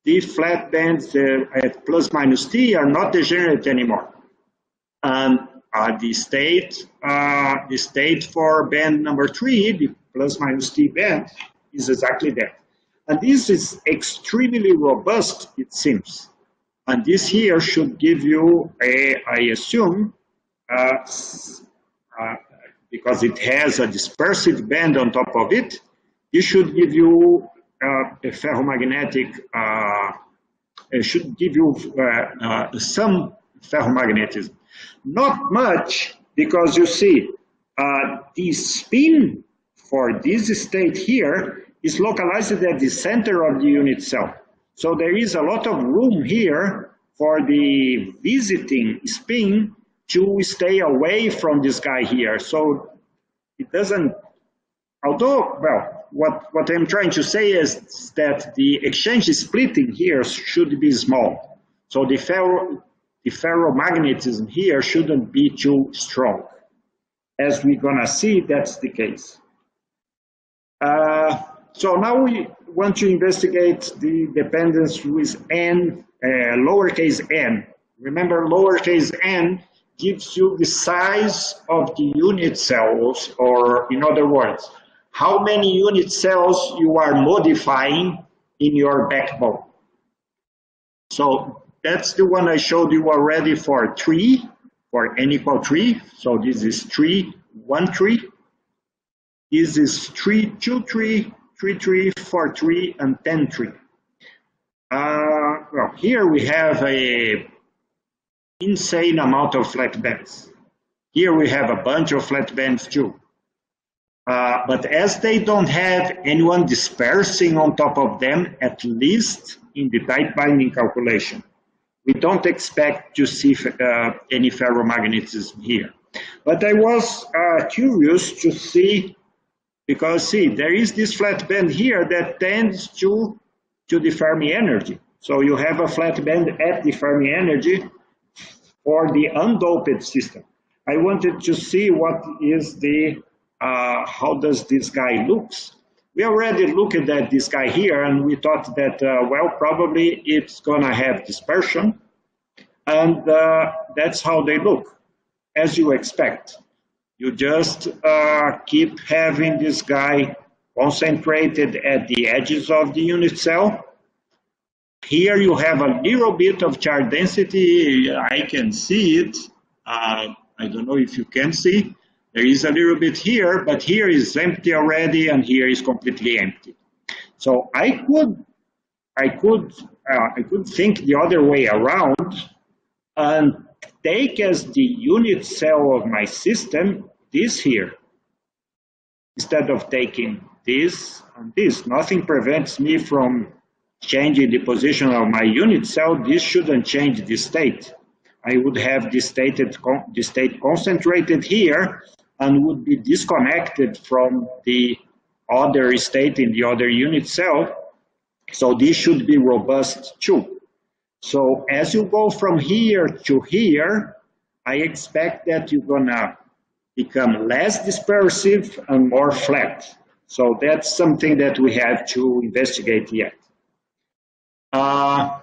Speaker 1: the flat bands uh, at plus minus t are not degenerate anymore. And uh, the state, uh, the state for band number three, the plus minus t band, is exactly that. And this is extremely robust, it seems. And this here should give you, a, I assume, uh, uh because it has a dispersive band on top of it, this should give you uh, a ferromagnetic, uh, it should give you uh, uh, some ferromagnetism. Not much, because you see, the spin for this state here is localized at the center of the unit cell. So there is a lot of room here for the visiting spin to stay away from this guy here. So it doesn't, although, well, what, what I'm trying to say is that the exchange splitting here should be small. So the, ferro, the ferromagnetism here shouldn't be too strong. As we're gonna see, that's the case. Uh, so now we want to investigate the dependence with n, uh, lowercase n. Remember, lowercase n gives you the size of the unit cells, or in other words, how many unit cells you are modifying in your backbone. So that's the one I showed you already for 3, for n equal 3. So this is 3, 1, 3. This is 3, 2, 3, 3, 3, 4, 3, and 10, 3. Uh, well, here we have a insane amount of flat bands. Here we have a bunch of flat bands too. Uh, but as they don't have anyone dispersing on top of them, at least in the tight binding calculation, we don't expect to see uh, any ferromagnetism here. But I was uh, curious to see, because see, there is this flat band here that tends to, to the Fermi energy. So you have a flat band at the Fermi energy for the undoped system. I wanted to see what is the, uh, how does this guy looks. We already looked at this guy here and we thought that, uh, well, probably it's gonna have dispersion. And uh, that's how they look, as you expect. You just uh, keep having this guy concentrated at the edges of the unit cell. Here you have a little bit of charge density. I can see it. Uh, I don't know if you can see. There is a little bit here, but here is empty already, and here is completely empty. So I could, I could, uh, I could think the other way around and take as the unit cell of my system this here, instead of taking this and this. Nothing prevents me from changing the position of my unit cell. This shouldn't change the state. I would have the, stated, the state concentrated here, and would be disconnected from the other state in the other unit cell. So this should be robust too. So as you go from here to here, I expect that you're gonna become less dispersive and more flat. So that's something that we have to investigate yet. Uh,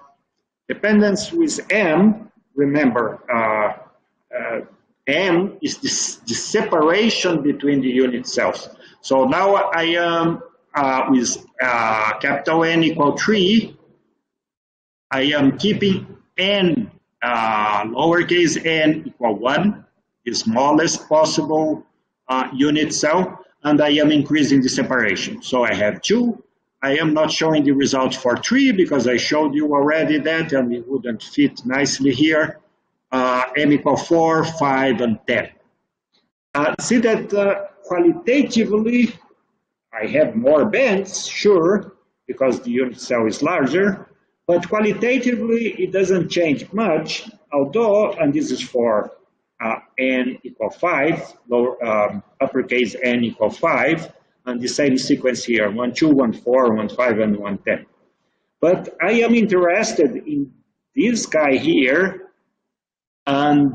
Speaker 1: dependence with M, remember, uh, uh, M is the, the separation between the unit cells. So now I am uh, with uh, capital N equal 3. I am keeping n uh, lowercase n equal 1, the smallest possible uh, unit cell, and I am increasing the separation. So I have 2. I am not showing the result for 3 because I showed you already that and it wouldn't fit nicely here uh, m equal 4, 5, and 10. Uh, see that uh, qualitatively, I have more bands, sure, because the unit cell is larger, but qualitatively, it doesn't change much, although, and this is for n equal 5, lower, um, uppercase n equal 5, and the same sequence here, 1, 2, 1, 4, 1, 5, and 1, 10. But I am interested in this guy here, and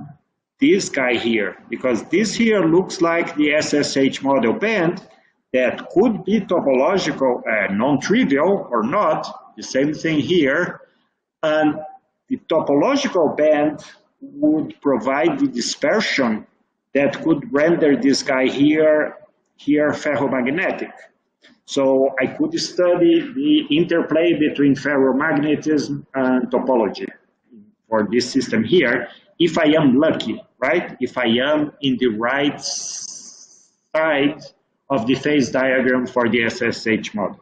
Speaker 1: this guy here, because this here looks like the SSH model band that could be topological and non-trivial or not, the same thing here, and the topological band would provide the dispersion that could render this guy here, here ferromagnetic. So I could study the interplay between ferromagnetism and topology for this system here if I am lucky, right? If I am in the right side of the phase diagram for the SSH model.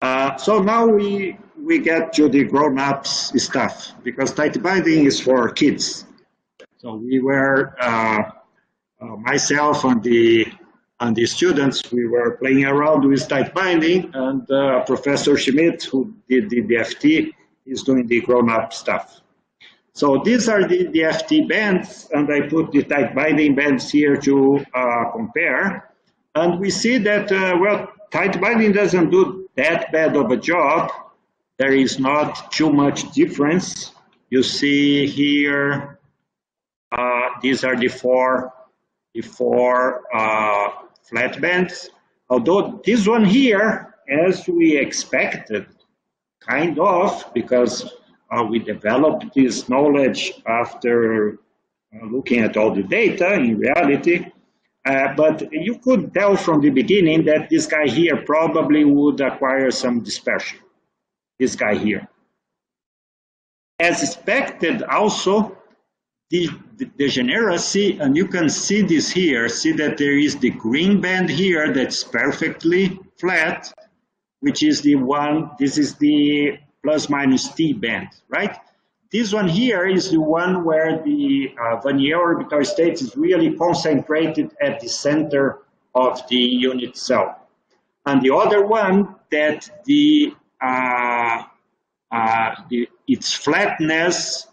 Speaker 1: Uh, so now we, we get to the grown-ups stuff because tight binding is for kids. So we were, uh, uh, myself and the, and the students, we were playing around with tight binding and uh, Professor Schmidt, who did the DFT, is doing the grown-up stuff. So these are the, DFT bands, and I put the tight binding bands here to uh, compare. And we see that, uh, well, tight binding doesn't do that bad of a job. There is not too much difference. You see here, uh, these are the four, the four uh, flat bands. Although this one here, as we expected, kind of, because uh, we developed this knowledge after uh, looking at all the data in reality. Uh, but you could tell from the beginning that this guy here probably would acquire some dispersion, this guy here. As expected also, the, degeneracy, and you can see this here, see that there is the green band here that's perfectly flat, which is the one, this is the plus minus t band, right? This one here is the one where the uh, Wannier orbital state is really concentrated at the center of the unit cell. And the other one that the, the its flatness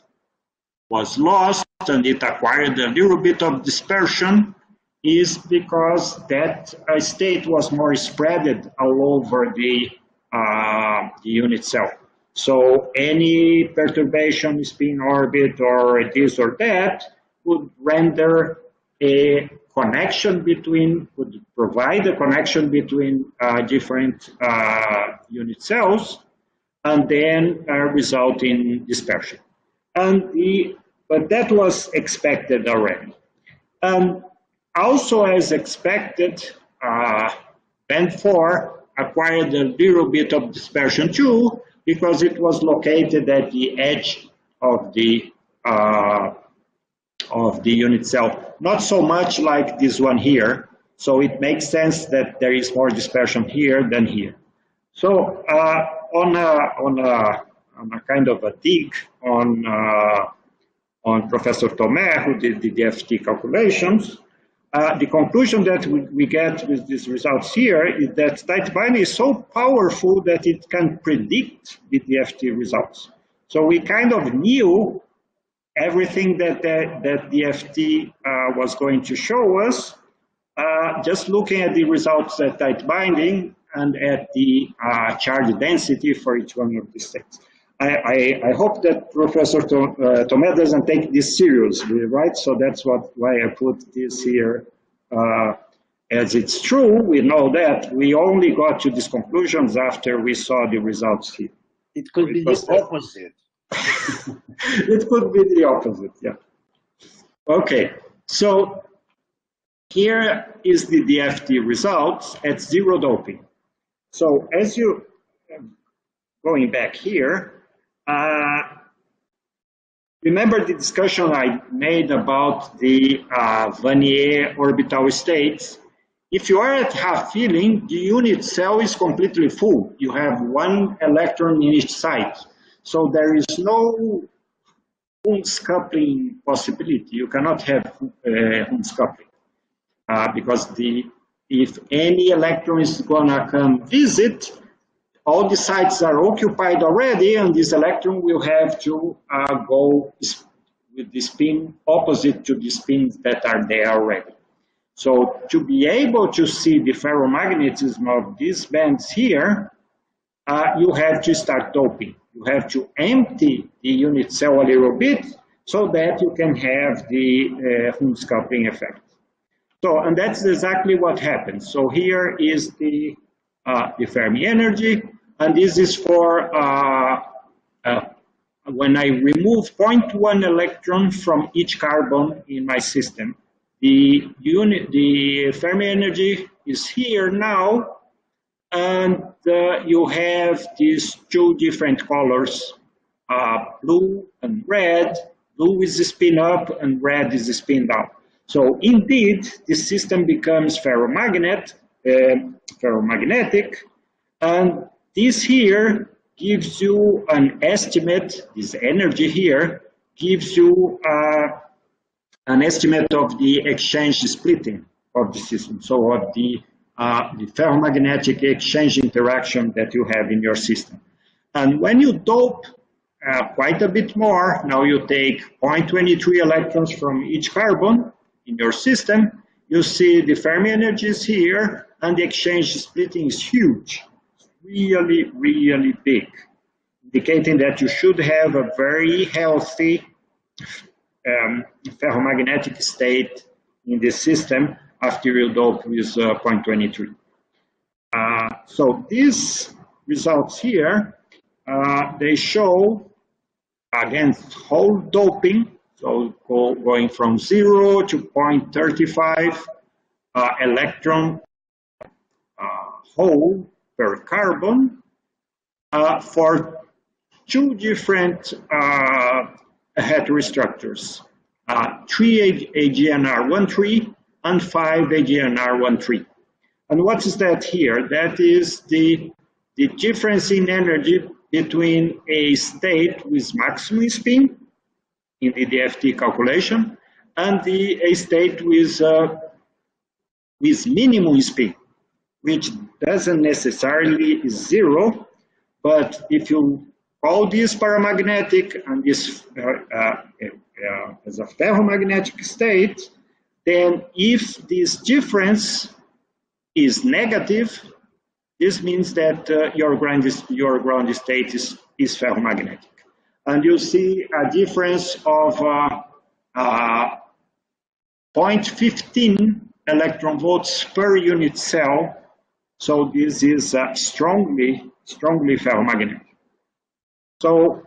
Speaker 1: was lost and it acquired a little bit of dispersion is because that uh, state was more spread all over the, uh, the unit cell. So any perturbation spin orbit or this or that would render a connection between, would provide a connection between uh, different uh, unit cells and then uh, result in dispersion. And the, but that was expected already. And also as expected, uh, band 4 acquired a little bit of dispersion too because it was located at the edge of the uh, of the unit cell. Not so much like this one here. So it makes sense that there is more dispersion here than here. So uh, on, a, on, a, on a kind of a dig on, uh, on Professor Tomé, who did the DFT calculations, uh, the conclusion that we, we, get with these results here is that tight binding is so powerful that it can predict the DFT results. So we kind of knew everything that, that, that DFT uh, was going to show us, uh, just looking at the results at tight binding and at the uh, charge density for each one of these states. I, I, I hope that Professor Tom, uh, Tomé doesn't take this seriously, right? So that's what why I put this here. Uh, as it's true, we know that we only got to these conclusions after we saw the results here.
Speaker 3: It could be the opposite.
Speaker 1: it could be the opposite, yeah. Okay, so here is the DFT results at zero doping. So as you, going back here, uh, remember the discussion I made about the uh, Wannier orbital states? If you are at half filling, the unit cell is completely full. You have one electron in each site. So there is no Hund's coupling possibility. You cannot have uh, Hund's coupling uh, because the if any electron is gonna come visit, all the sites are occupied already, and this electron will have to uh, go with the spin opposite to the spins that are there already. So to be able to see the ferromagnetism of these bands here, uh, you have to start doping. You have to empty the unit cell a little bit so that you can have the uh, effect. So, and that's exactly what happens. So here is the, uh, the Fermi energy, and this is for uh, uh, when I remove 0.1 electron from each carbon in my system. The unit, the Fermi energy is here now, and uh, you have these two different colors, uh, blue and red. Blue is the spin up and red is the spin down. So indeed, this system becomes ferromagnet, uh, ferromagnetic, and this here gives you an estimate, this energy here gives you uh, an estimate of the exchange splitting of the system, so of the the ferromagnetic exchange interaction that you have in your system. And when you dope uh, quite a bit more, now you take 0.23 electrons from each carbon in your system, you see the Fermi energies here, and the exchange splitting is huge, really, really big, indicating that you should have a very healthy um, ferromagnetic state in the system after you dope with uh, 0.23. Uh, so these results here, uh, they show against hole doping, so going from 0 to 0.35 uh, electron hole uh, per carbon uh, for two different heterostructures, three AGNR13 and 5 AGNR13. And what is that here? That is the, the difference in energy between a state with maximum spin in the DFT calculation and the, a state with, uh, with minimum spin, which doesn't necessarily zero, but if you call this paramagnetic and this uh, uh, uh as a ferromagnetic state, then if this difference is negative, this means that uh, your, ground is, your ground state is, is ferromagnetic. And you see a difference of uh, uh, 0.15 electron volts per unit cell. So this is uh, strongly, strongly ferromagnetic. So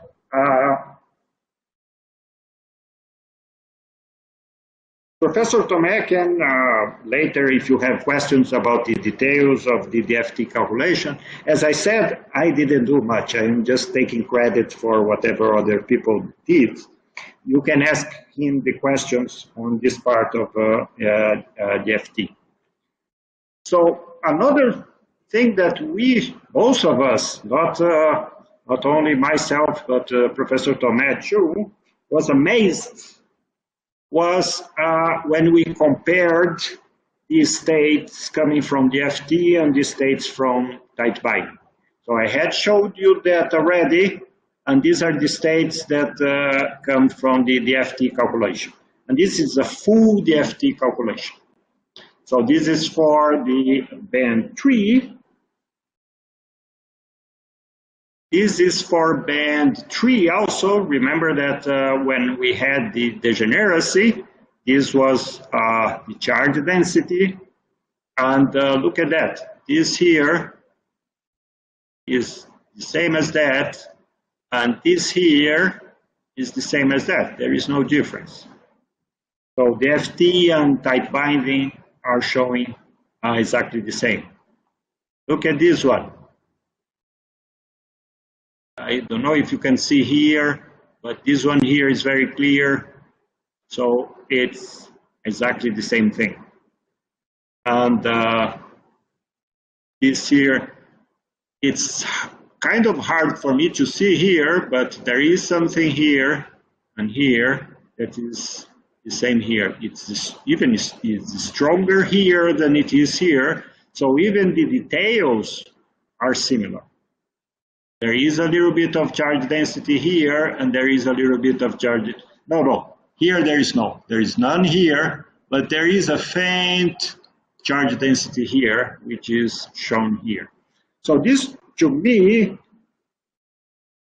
Speaker 1: Professor Tomé can uh, later, if you have questions about the details of the DFT calculation, as I said, I didn't do much. I'm just taking credit for whatever other people did. You can ask him the questions on this part of uh, uh, DFT. So another thing that we, both of us, not uh, not only myself, but uh, Professor Tomé too, was amazed was uh, when we compared the states coming from DFT and the states from tight binding. So I had showed you that already, and these are the states that uh, come from the DFT calculation. And this is a full DFT calculation. So this is for the band 3, This is for band 3 also. Remember that uh, when we had the degeneracy, this was uh, the charge density. And uh, look at that. This here is the same as that. And this here is the same as that. There is no difference. So DFT and tight binding are showing uh, exactly the same. Look at this one. I don't know if you can see here, but this one here is very clear. So it's exactly the same thing. And uh, this here, it's kind of hard for me to see here, but there is something here and here that is the same here. It's even it's stronger here than it is here. So even the details are similar. There is a little bit of charge density here, and there is a little bit of charge. No, no. Here there is no. There is none here, but there is a faint charge density here, which is shown here. So this, to me,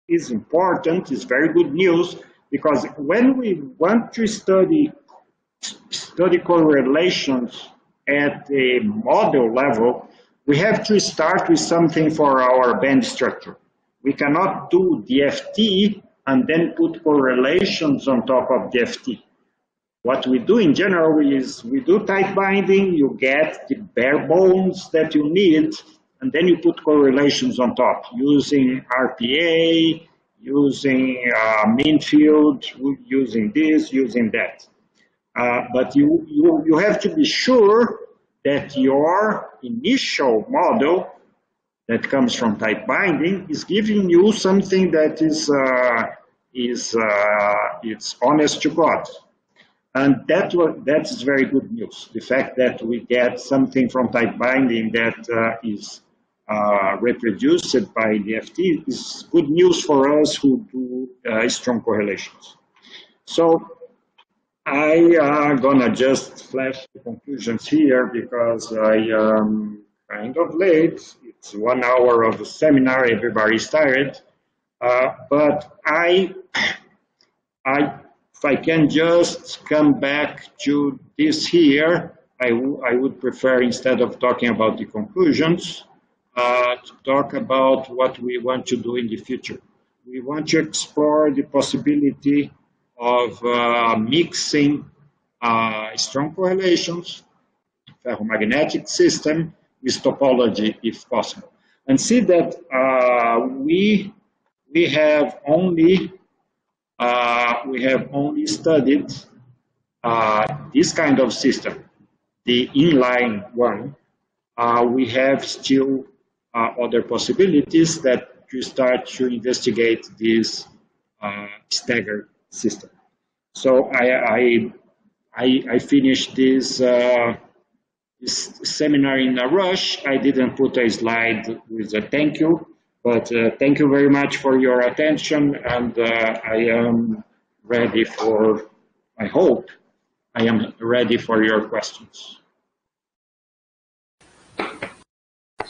Speaker 1: is important. It's very good news because when we want to study study correlations at a model level, we have to start with something for our band structure. We cannot do DFT and then put correlations on top of DFT. What we do in general is we do tight binding, you get the bare bones that you need, and then you put correlations on top using RPA, using uh, mean field, using this, using that. Uh, but you, you, you have to be sure that your initial model that comes from tight binding is giving you something that is uh, is uh, it's honest to God, and that that is very good news. The fact that we get something from tight binding that uh, is uh, reproduced by the FT is good news for us who do uh, strong correlations. So I am gonna just flash the conclusions here because I am kind of late it's one hour of a seminar, everybody's tired. Uh, but I, I, if I can just come back to this here, I, I would prefer instead of talking about the conclusions, uh, to talk about what we want to do in the future. We want to explore the possibility of uh, mixing uh, strong correlations, ferromagnetic system, with topology if possible. And see that uh, we, we have only uh, we have only studied uh, this kind of system, the inline one. Uh, we have still uh, other possibilities that to start to investigate this staggered system. So I, I, I, I finished this this seminar in a rush. I didn't put a slide with a thank you, but uh, thank you very much for your attention and uh, I am ready for, I hope, I am ready for your questions.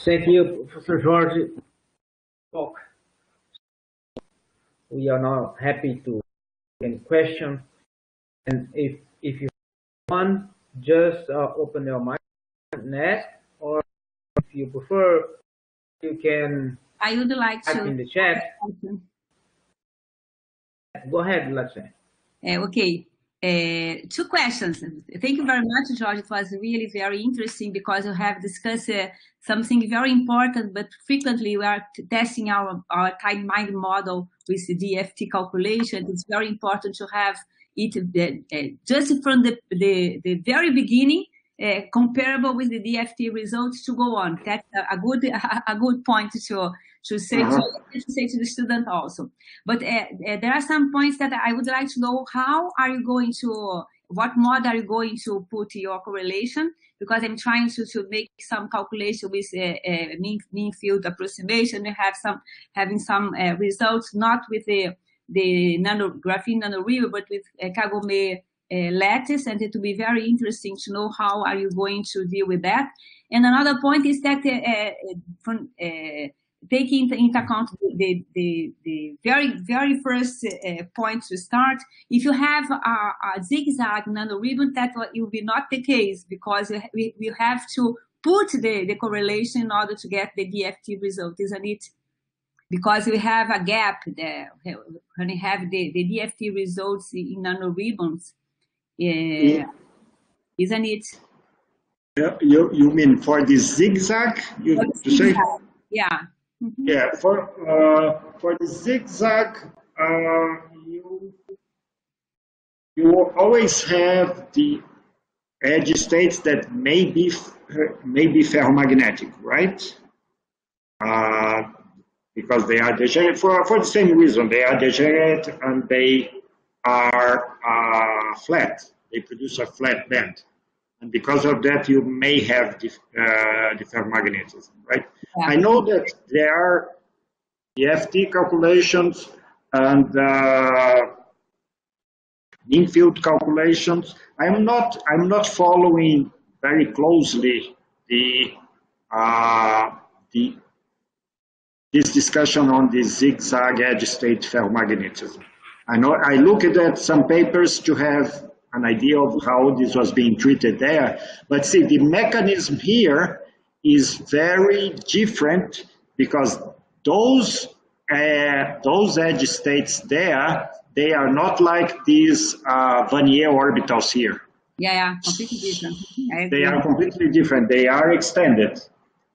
Speaker 2: Thank you, Professor George. Talk. We are now happy to any question, and if if you want, just uh, open your mic ask, or if you prefer, you can
Speaker 4: I would like
Speaker 2: type in the chat. Go ahead, Lakshmi.
Speaker 4: Uh, okay. Uh, two questions. Thank you very much, George. It was really very interesting because you have discussed uh, something very important, but frequently we are testing our, our tight binding model with the DFT calculation. It's very important to have it uh, uh, just from the, the, the very beginning uh, comparable with the DFT results to go on. That's a, a good a, good point to to say
Speaker 1: Uh-huh.
Speaker 4: to, to say to the student also. But uh, uh, there are some points that I would like to know. How are you going to what mod are you going to put your correlation? Because I'm trying to, to make some calculation with a uh, mean, mean field approximation. We have some having some uh, results not with the the nano graphene nanoribbon, but with uh, Kagome uh, lattice, and it will be very interesting to know how are you going to deal with that. And another point is that uh, uh, from, uh, taking into account the, the, the very, very first uh, point to start, if you have a, a zigzag nanoribbon, that will be not the case because we, we have to put the, the correlation in order to get the DFT result, isn't it? Because we have a gap there when we have the, the DFT results in nanoribbons, uh, isn't it?
Speaker 1: Yeah, You, you mean for the zigzag, you, you say?
Speaker 4: zigzag, Yeah. Mhm.
Speaker 1: Yeah, for, uh, for the zigzag, uh, you, you will always have the edge states that may be, may be ferromagnetic, right? Uh, because they are degenerate, for, for the same reason, they are degenerate and they are uh, flat. They produce a flat band. And because of that, you may have the, uh, the ferromagnetism, right?
Speaker 4: Yeah.
Speaker 1: I know that there are DFT calculations and uh, mean field calculations. I'm not, I'm not following very closely the, uh, the, this discussion on the zigzag edge state ferromagnetism. I know, I looked at some papers to have an idea of how this was being treated there, but see, the mechanism here is very different because those uh, those edge states there, they are not like these uh, Wannier orbitals here.
Speaker 4: Yeah, yeah, completely different.
Speaker 1: They are completely different. They are extended.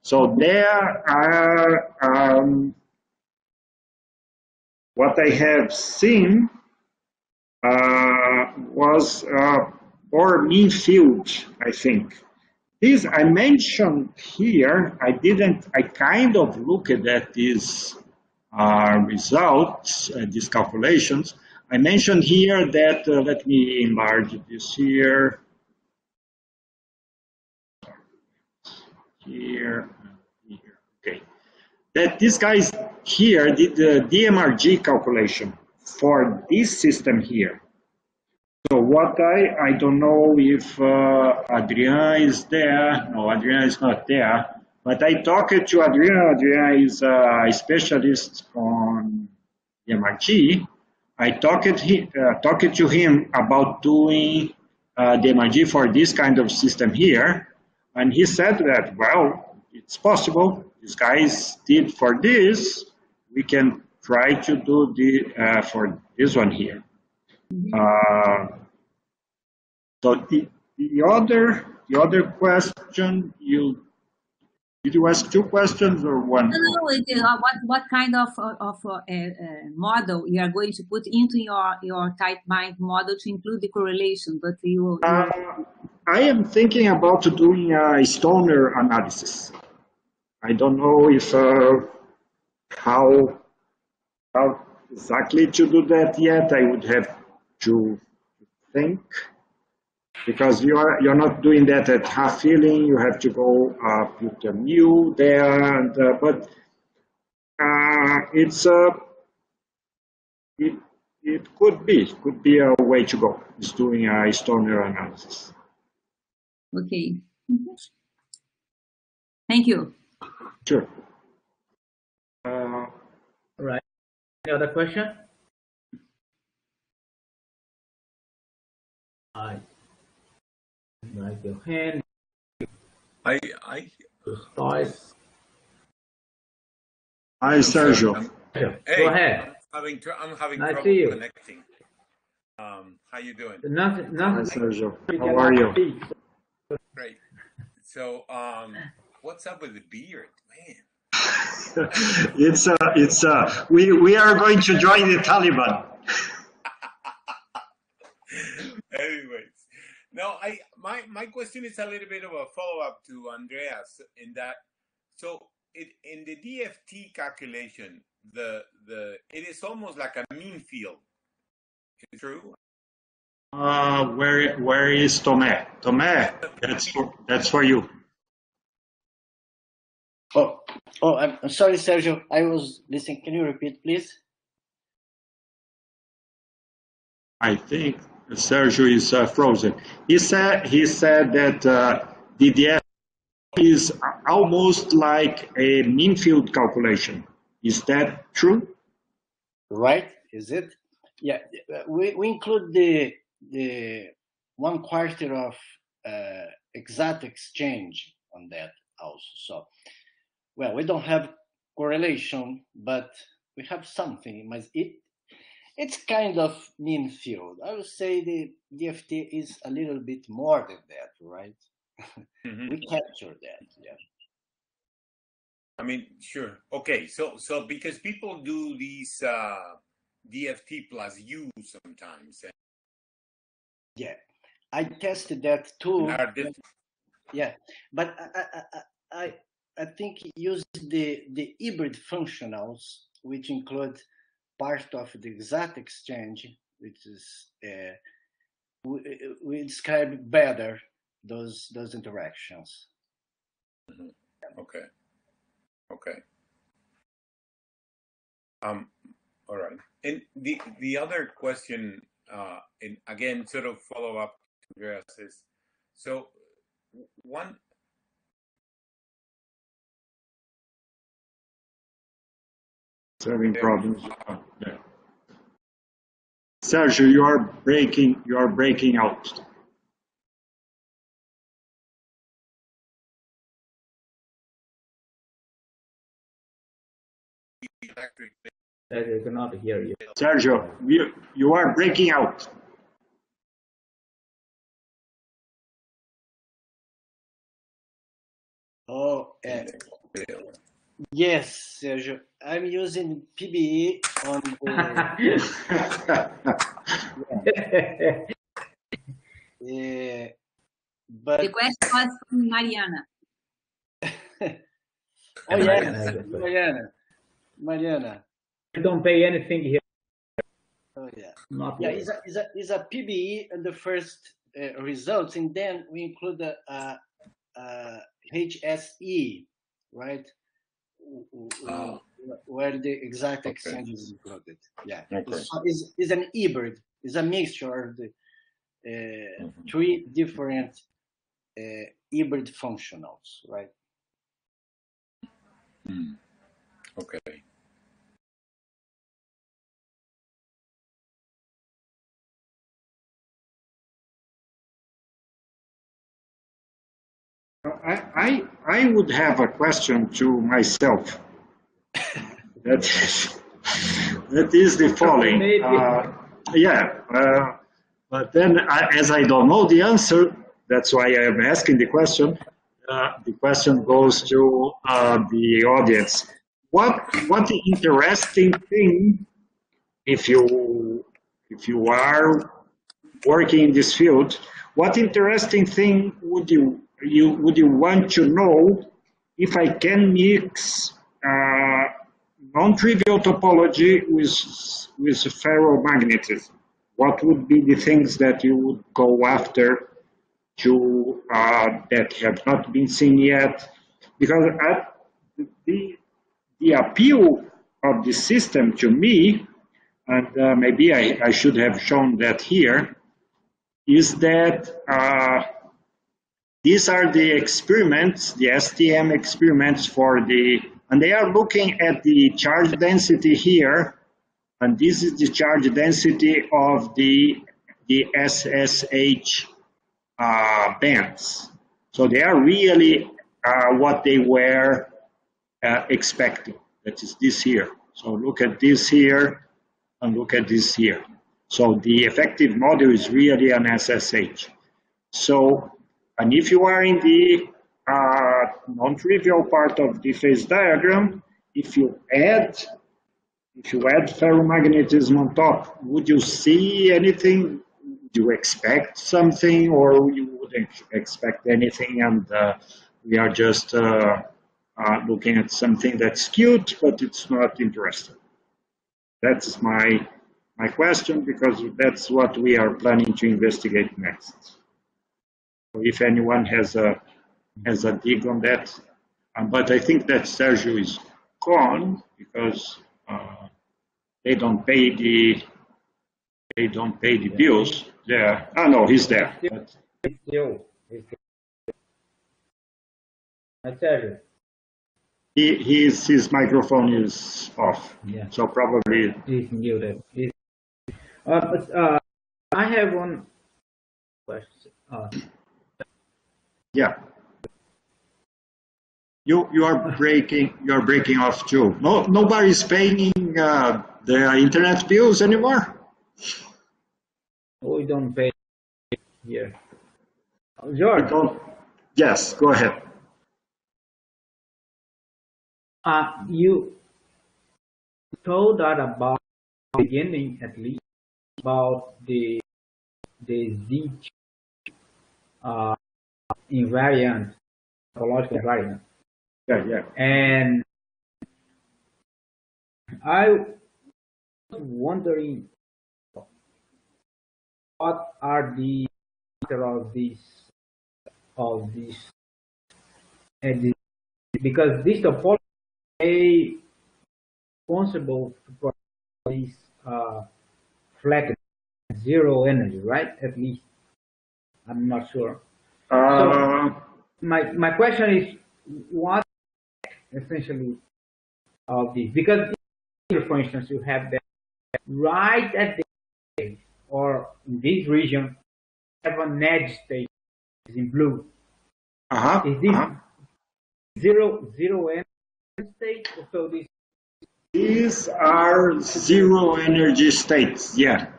Speaker 1: So there are um, what I have seen uh, was uh, or mean field, I think. This I mentioned here, I didn't, I kind of looked at these uh, results, uh, these calculations. I mentioned here that, uh, let me enlarge this here. Here, here, okay. That these guys here did the DMRG calculation for this system here. So what I, I don't know if uh, Adrian is there. No, Adrian is not there. But I talked to Adrian. Adrian is a specialist on DMRG. I talked, uh, talked to him about doing uh, DMRG for this kind of system here. And he said that, well, it's possible. These guys did for this. We can try to do the uh, for this one here. Uh, so the, the other the other question you did you ask two questions or one?
Speaker 4: No, no, it uh, what what kind of uh, of uh, uh, model you are going to put into your your tight binding model to include the correlation? But you, you
Speaker 1: Uh, I am thinking about doing a Stoner analysis. I don't know if uh, how how exactly to do that yet. I would have to think because you are you're not doing that at half filling. You have to go uh, put a mu there, and uh, but uh, it's uh, it it could be could be a way to go. Is doing a Stoner analysis.
Speaker 4: okay. Mhm. Thank you.
Speaker 1: Sure.
Speaker 2: All right. Any other question? All right. Raise your hand
Speaker 3: I, I,
Speaker 2: to.
Speaker 1: Hi, Sergio.
Speaker 3: I'm-
Speaker 2: Sure.
Speaker 3: hey,
Speaker 2: Go ahead.
Speaker 3: I'm having, tr- I'm having
Speaker 2: Nice
Speaker 3: trouble
Speaker 2: to you.
Speaker 3: connecting. Um, how you doing?
Speaker 2: Nothing,
Speaker 1: Hi,
Speaker 2: nothing.
Speaker 1: Sergio. How are you?
Speaker 3: Great. So, um, what's up with the beard, man?
Speaker 1: It's uh, it's uh, we we are going to join the Taliban.
Speaker 3: Anyways, no, I my my question is a little bit of a follow up to Andreas in that. So, it in the DFT calculation, the the it is almost like a mean field. Is it true?
Speaker 1: Uh, where where is Tomé? Tomé, that's for, that's for you.
Speaker 5: Oh, oh, I'm, sorry, Sergio. I was listening. Can you repeat, please?
Speaker 1: I think Sergio is uh, frozen. He said he said that uh, DDF is almost like a mean field calculation. Is that true?
Speaker 5: Right? Is it? Yeah. We, we include the the one quarter of uh, exact exchange on that also. So, well, we don't have correlation, but we have something. It it's kind of mean field. I would say the DFT is a little bit more than that, right?
Speaker 3: Mhm.
Speaker 5: We capture that. Yeah.
Speaker 3: I mean, sure. Okay, so so because people do these uh, DFT plus U sometimes,
Speaker 5: Yeah, I tested that too.
Speaker 3: and are diff-
Speaker 5: Yeah, but I I I- I, think use the the hybrid functionals, which include part of the exact exchange, which is uh, we, we describe better those those interactions.
Speaker 3: Okay. Okay. Um, all right. And the the other question, uh, and again, sort of follow up to Andreas is, so one.
Speaker 1: Having problems. Yeah. Sergio, you are breaking. You are breaking out.
Speaker 3: electric
Speaker 2: I cannot hear you.
Speaker 1: Sergio, you you are breaking out.
Speaker 5: Oh,
Speaker 3: bill.
Speaker 5: Yes, Sergio. I'm using PBE on the, uh, but
Speaker 4: The question was from Mariana.
Speaker 5: oh
Speaker 2: Mariana
Speaker 5: yes,
Speaker 2: has.
Speaker 5: Mariana, Mariana.
Speaker 2: I don't pay anything here.
Speaker 5: Oh yeah.
Speaker 2: Not
Speaker 5: Yeah, it's a, it's a, it's a PBE and the first uh, results, and then we include the uh, uh, HSE, right? W- w-
Speaker 3: Oh.
Speaker 5: Where the exact
Speaker 3: Okay.
Speaker 5: exchange is included. Yeah,
Speaker 3: Okay.
Speaker 5: it's, it's, it's an hybrid. It's a mixture of the uh,
Speaker 3: Mhm.
Speaker 5: three different uh, hybrid functionals, right?
Speaker 3: Hmm. Okay.
Speaker 1: I, I, I would have a question to myself. that, is, that is the following. Uh, yeah, uh, but then I, as I don't know the answer, that's why I am asking the question. Uh, the question goes to uh, the audience. What what interesting thing, if you if you are working in this field, what interesting thing would you you would you want to know if I can mix uh, non-trivial topology with with ferromagnetism? What would be the things that you would go after to uh, that have not been seen yet? Because at the the appeal of the system to me, and uh, maybe I, I should have shown that here, is that uh, these are the experiments, the STM experiments for the, and they are looking at the charge density here, and this is the charge density of the, the SSH uh, bands. So they are really uh, what they were uh, expecting. That is this here. So look at this here and look at this here. So the effective model is really an SSH. So, and if you are in the uh, non-trivial part of the phase diagram, if you add if you add ferromagnetism on top, would you see anything? Would you expect something, or you wouldn't expect anything? And uh, we are just uh, uh, looking at something that's cute, but it's not interesting. That's my my question because that's what we are planning to investigate next. If anyone has a has a dig on that, um, but I think that Sergio is gone because uh, they don't pay the they don't pay the bills there. Ah no, he's there. But
Speaker 2: Still, it's still. I tell you.
Speaker 1: he, his his microphone is off,
Speaker 2: Yeah.
Speaker 1: so probably
Speaker 2: He's muted. He's, uh, but uh, I have one question.
Speaker 1: Yeah. You you are breaking you are breaking off too. No nobody's paying uh, the internet bills anymore.
Speaker 2: we don't pay here. George.
Speaker 1: Yes, go ahead.
Speaker 2: uh, you told that about beginning at least about the the Z uh, invariant topological invariant.
Speaker 1: Yeah, yeah.
Speaker 2: And I was wondering what are the of these of these and because this topology is responsible for this uh, flat zero energy, right? At least I'm not sure.
Speaker 1: Uh,
Speaker 2: My my question is what essentially of this because here, for instance you have that right at the edge or in this region have an edge state is in blue
Speaker 1: uh-huh,
Speaker 2: is this
Speaker 1: uh-huh.
Speaker 2: zero zero energy state so this
Speaker 1: These are zero energy states, yeah.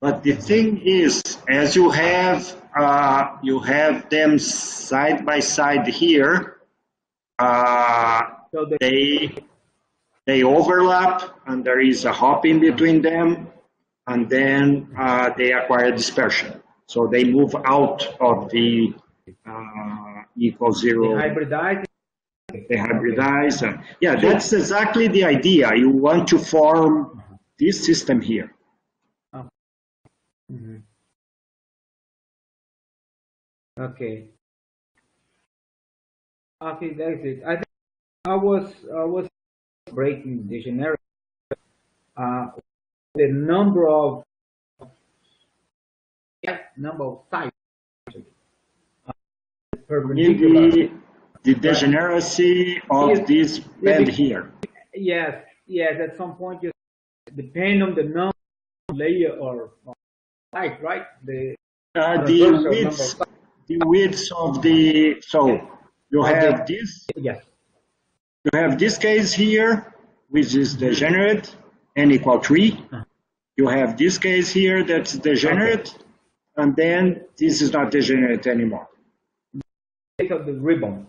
Speaker 1: But the thing is, as you have uh, you have them side by side here, uh,
Speaker 2: so the
Speaker 1: they they overlap, and there is a hop in between them, and then uh, they acquire dispersion. So they move out of the uh, equal zero
Speaker 2: hybridized
Speaker 1: they hybridize. Yeah, that's exactly the idea. You want to form this system here.
Speaker 2: Mhm. Okay. Okay, that's it. I think I was I was breaking the generic uh the number of yeah, number of sites. Uh,
Speaker 1: the, the degeneracy of this band here.
Speaker 2: Yes, yes. At some point, you depend on the number of layer or, or site, right? The
Speaker 1: Uh, the
Speaker 2: number of
Speaker 1: width, the width of the, so you have this,
Speaker 2: Yes.
Speaker 1: you have this case here, which is degenerate, n equal three. You have this case here that's degenerate, and then this is not degenerate anymore.
Speaker 2: Case of the ribbon.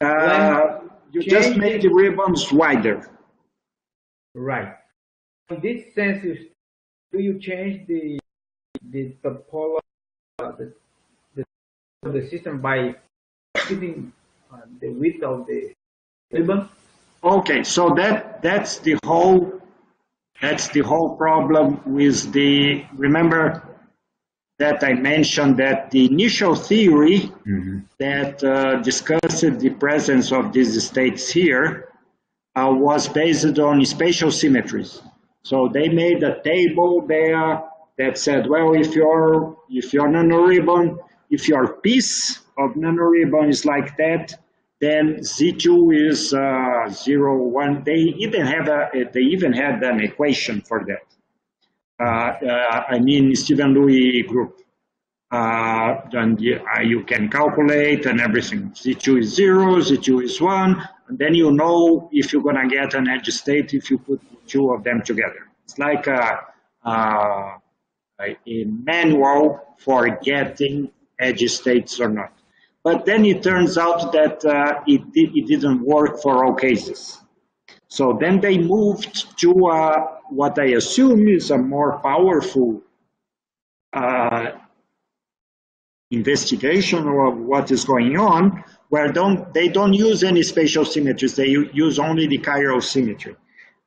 Speaker 1: Uh, you just make the ribbons wider.
Speaker 2: Right. In this sense, you, do you change the the topology uh, the, the of the system by keeping uh, the width of the ribbon?
Speaker 1: Okay, so that that's the whole that's the whole problem with the remember that I mentioned that the initial theory that uh, discussed the presence of these states here uh, was based on spatial symmetries. So they made a table there that said, well, if your if your nanoribbon, if your piece of nanoribbon is like that, then Z2 is uh, zero one. They even have a they even had an equation for that. Uh, uh, I mean Steven Louie group. uh, then you, uh, you can calculate and everything. Z2 is zero, Z2 is one, and then you know if you're gonna get an edge state if you put two of them together. It's like a, a, a manual for getting edge states or not. But then it turns out that uh, it, it didn't work for all cases. So then they moved to uh, what I assume is a more powerful uh, investigation of what is going on, where don't, they don't use any spatial symmetries, they use only the chiral symmetry.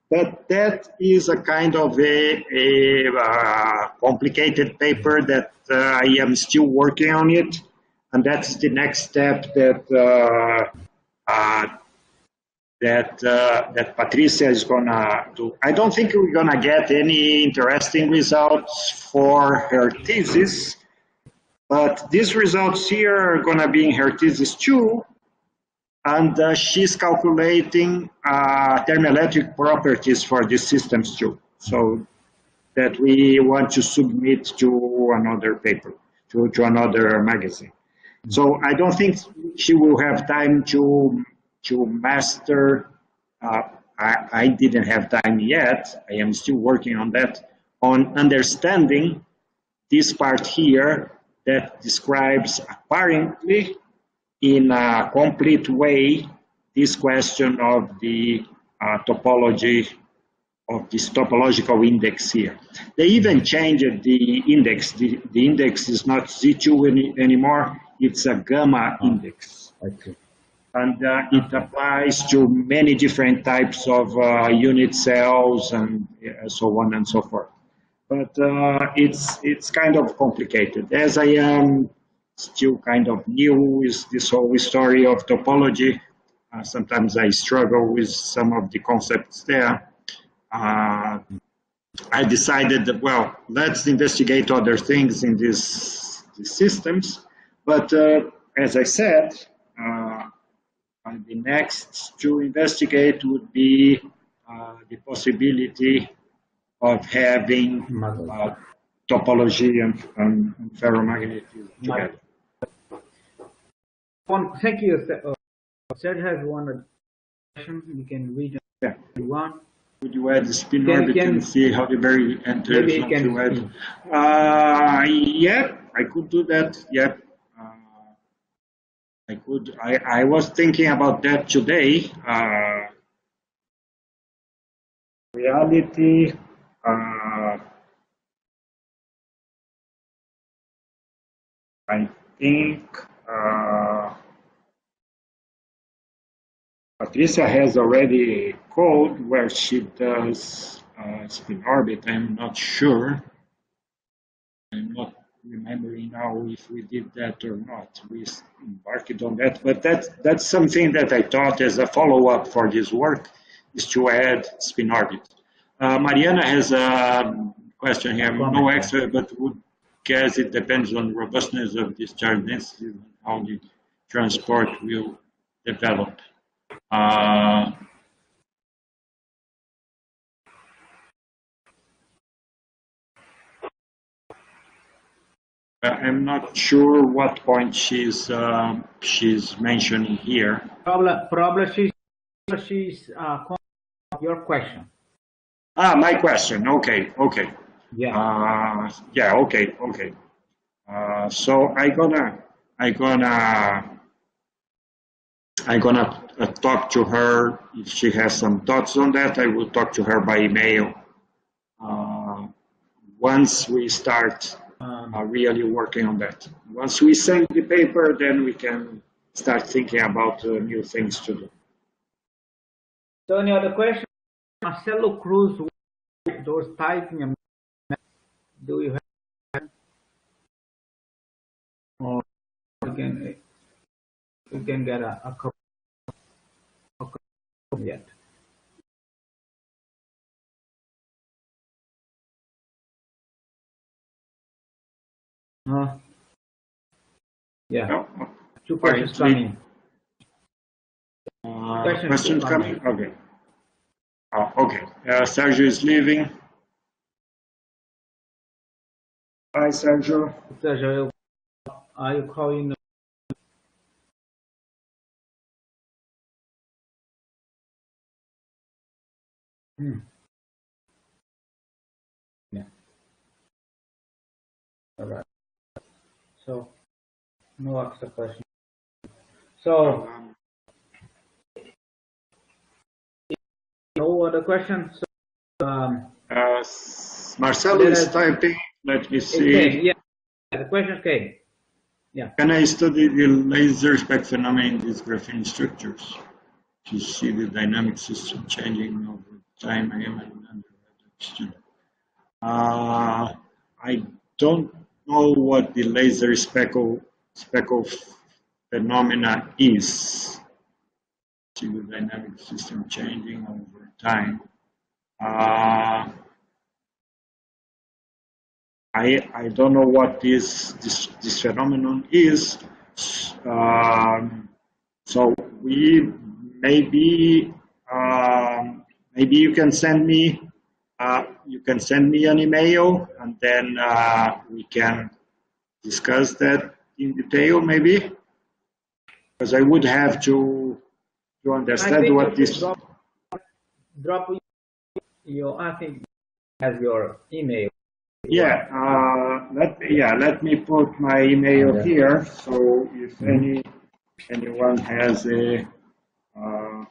Speaker 1: But that is a kind of a, a uh, complicated paper that uh, I am still working on it, and that's the next step that uh, uh that uh, that Patricia is gonna do. I don't think we're gonna get any interesting results for her thesis, but these results here are gonna be in her thesis too, and uh, she's calculating uh, thermoelectric properties for these systems too. So that we want to submit to another paper, to, to another magazine. So I don't think she will have time to to master. Uh, I, I didn't have time yet. I am still working on that, on understanding this part here that describes apparently in a complete way this question of the uh, topology of this topological index here. They even changed the index. The, the index is not Z2 any, anymore, it's a gamma index.
Speaker 2: Okay
Speaker 1: and uh, it applies to many different types of uh, unit cells and uh, so on and so forth. But uh, it's it's kind of complicated. As I am still kind of new with this whole story of topology, uh, sometimes I struggle with some of the concepts there. Uh, I decided that well, let's investigate other things in these, these systems. But as I said, and the next to investigate would be uh, the possibility of having uh, topology and, and, and ferromagnetism together.
Speaker 2: One, thank you. Uh, Serge has one question. You can read
Speaker 1: yeah.
Speaker 2: one.
Speaker 1: Would you add the spin can, orbit can, and see how the very enters onto it? Uh, yeah, I could do that. Yeah. I could. I, I was thinking about that today. Uh, reality. Uh, I think uh, Patricia has already code where she does uh, spin orbit. I'm not sure. I'm not remembering now if we did that or not. We embarked on that, but that, that's something that I thought as a follow-up for this work is to add spin orbit. Uh, Mariana has a question here, no extra, but would guess it depends on robustness of discharge density and how the transport will develop. Uh, I'm not sure what point she's uh, she's mentioning here.
Speaker 2: Probably, probably she's she's uh, your question.
Speaker 1: Ah, my question. Okay, okay.
Speaker 2: Yeah.
Speaker 1: Uh, yeah. Okay. Okay. Uh, so I gonna I gonna I gonna uh, talk to her if she has some thoughts on that. I will talk to her by email. Uh, once we start um, really working on that. Once we send the paper, then we can start thinking about uh, new things to do.
Speaker 2: So any other questions? Marcelo Cruz, those typing, do you have? Or we can, we can get a, a couple, yet. Uh, yeah.
Speaker 1: No?
Speaker 2: Two questions coming.
Speaker 1: Uh, questions, questions coming? Okay. Oh, okay. Uh, Sergio is leaving. Hi, Sergio.
Speaker 2: Sergio, are you calling? Hmm. Yeah. All right. So, no extra question. So,
Speaker 1: Um,
Speaker 2: no other questions? So, um,
Speaker 1: uh, Marcelo is typing. Let me see.
Speaker 2: came, yeah, the question came. Yeah.
Speaker 1: Can I study the laser spec phenomenon in these graphene structures to see the dynamic system changing over time? I am an undergraduate student. Uh, I don't know what the laser speckle, speckle phenomena is. See the dynamic system changing over time. Uh, I, I don't know what this, this, this phenomenon is. Um, so we maybe um, maybe you can send me uh, you can send me an email and then uh, we can discuss that in detail maybe because I would have to to understand what this
Speaker 2: Drop, your, I think, has your email.
Speaker 1: Yeah, uh, let yeah, let me put my email
Speaker 2: Okay.
Speaker 1: here. So if any anyone has a uh,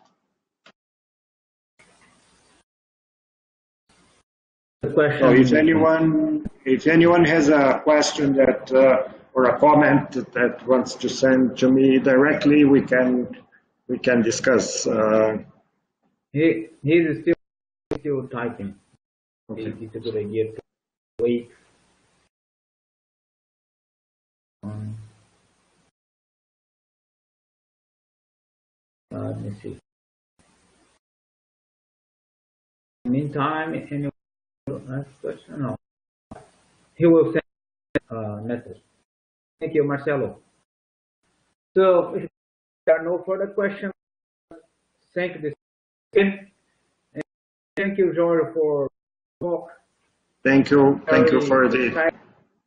Speaker 2: The question.
Speaker 1: so if anyone if anyone has a question that uh, or a comment that wants to send to me directly, we can we can discuss. Uh,
Speaker 2: He, he is still, still typing.
Speaker 1: okay.
Speaker 2: It's a good idea to wait. Um, uh, let me see. Meantime, any ask question? No. He will send a message. Thank you, Marcelo. So, if there are no further questions, thank this. And thank you, Jorge, for talk.
Speaker 1: Thank you, thank you for the
Speaker 2: Exciting-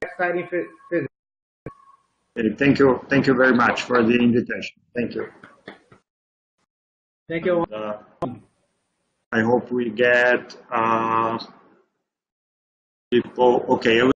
Speaker 2: Exciting phy- physics.
Speaker 1: uh, thank you thank you very much for the invitation. Thank you.
Speaker 2: Thank you.
Speaker 1: Uh, I hope we get uh, people. Okay,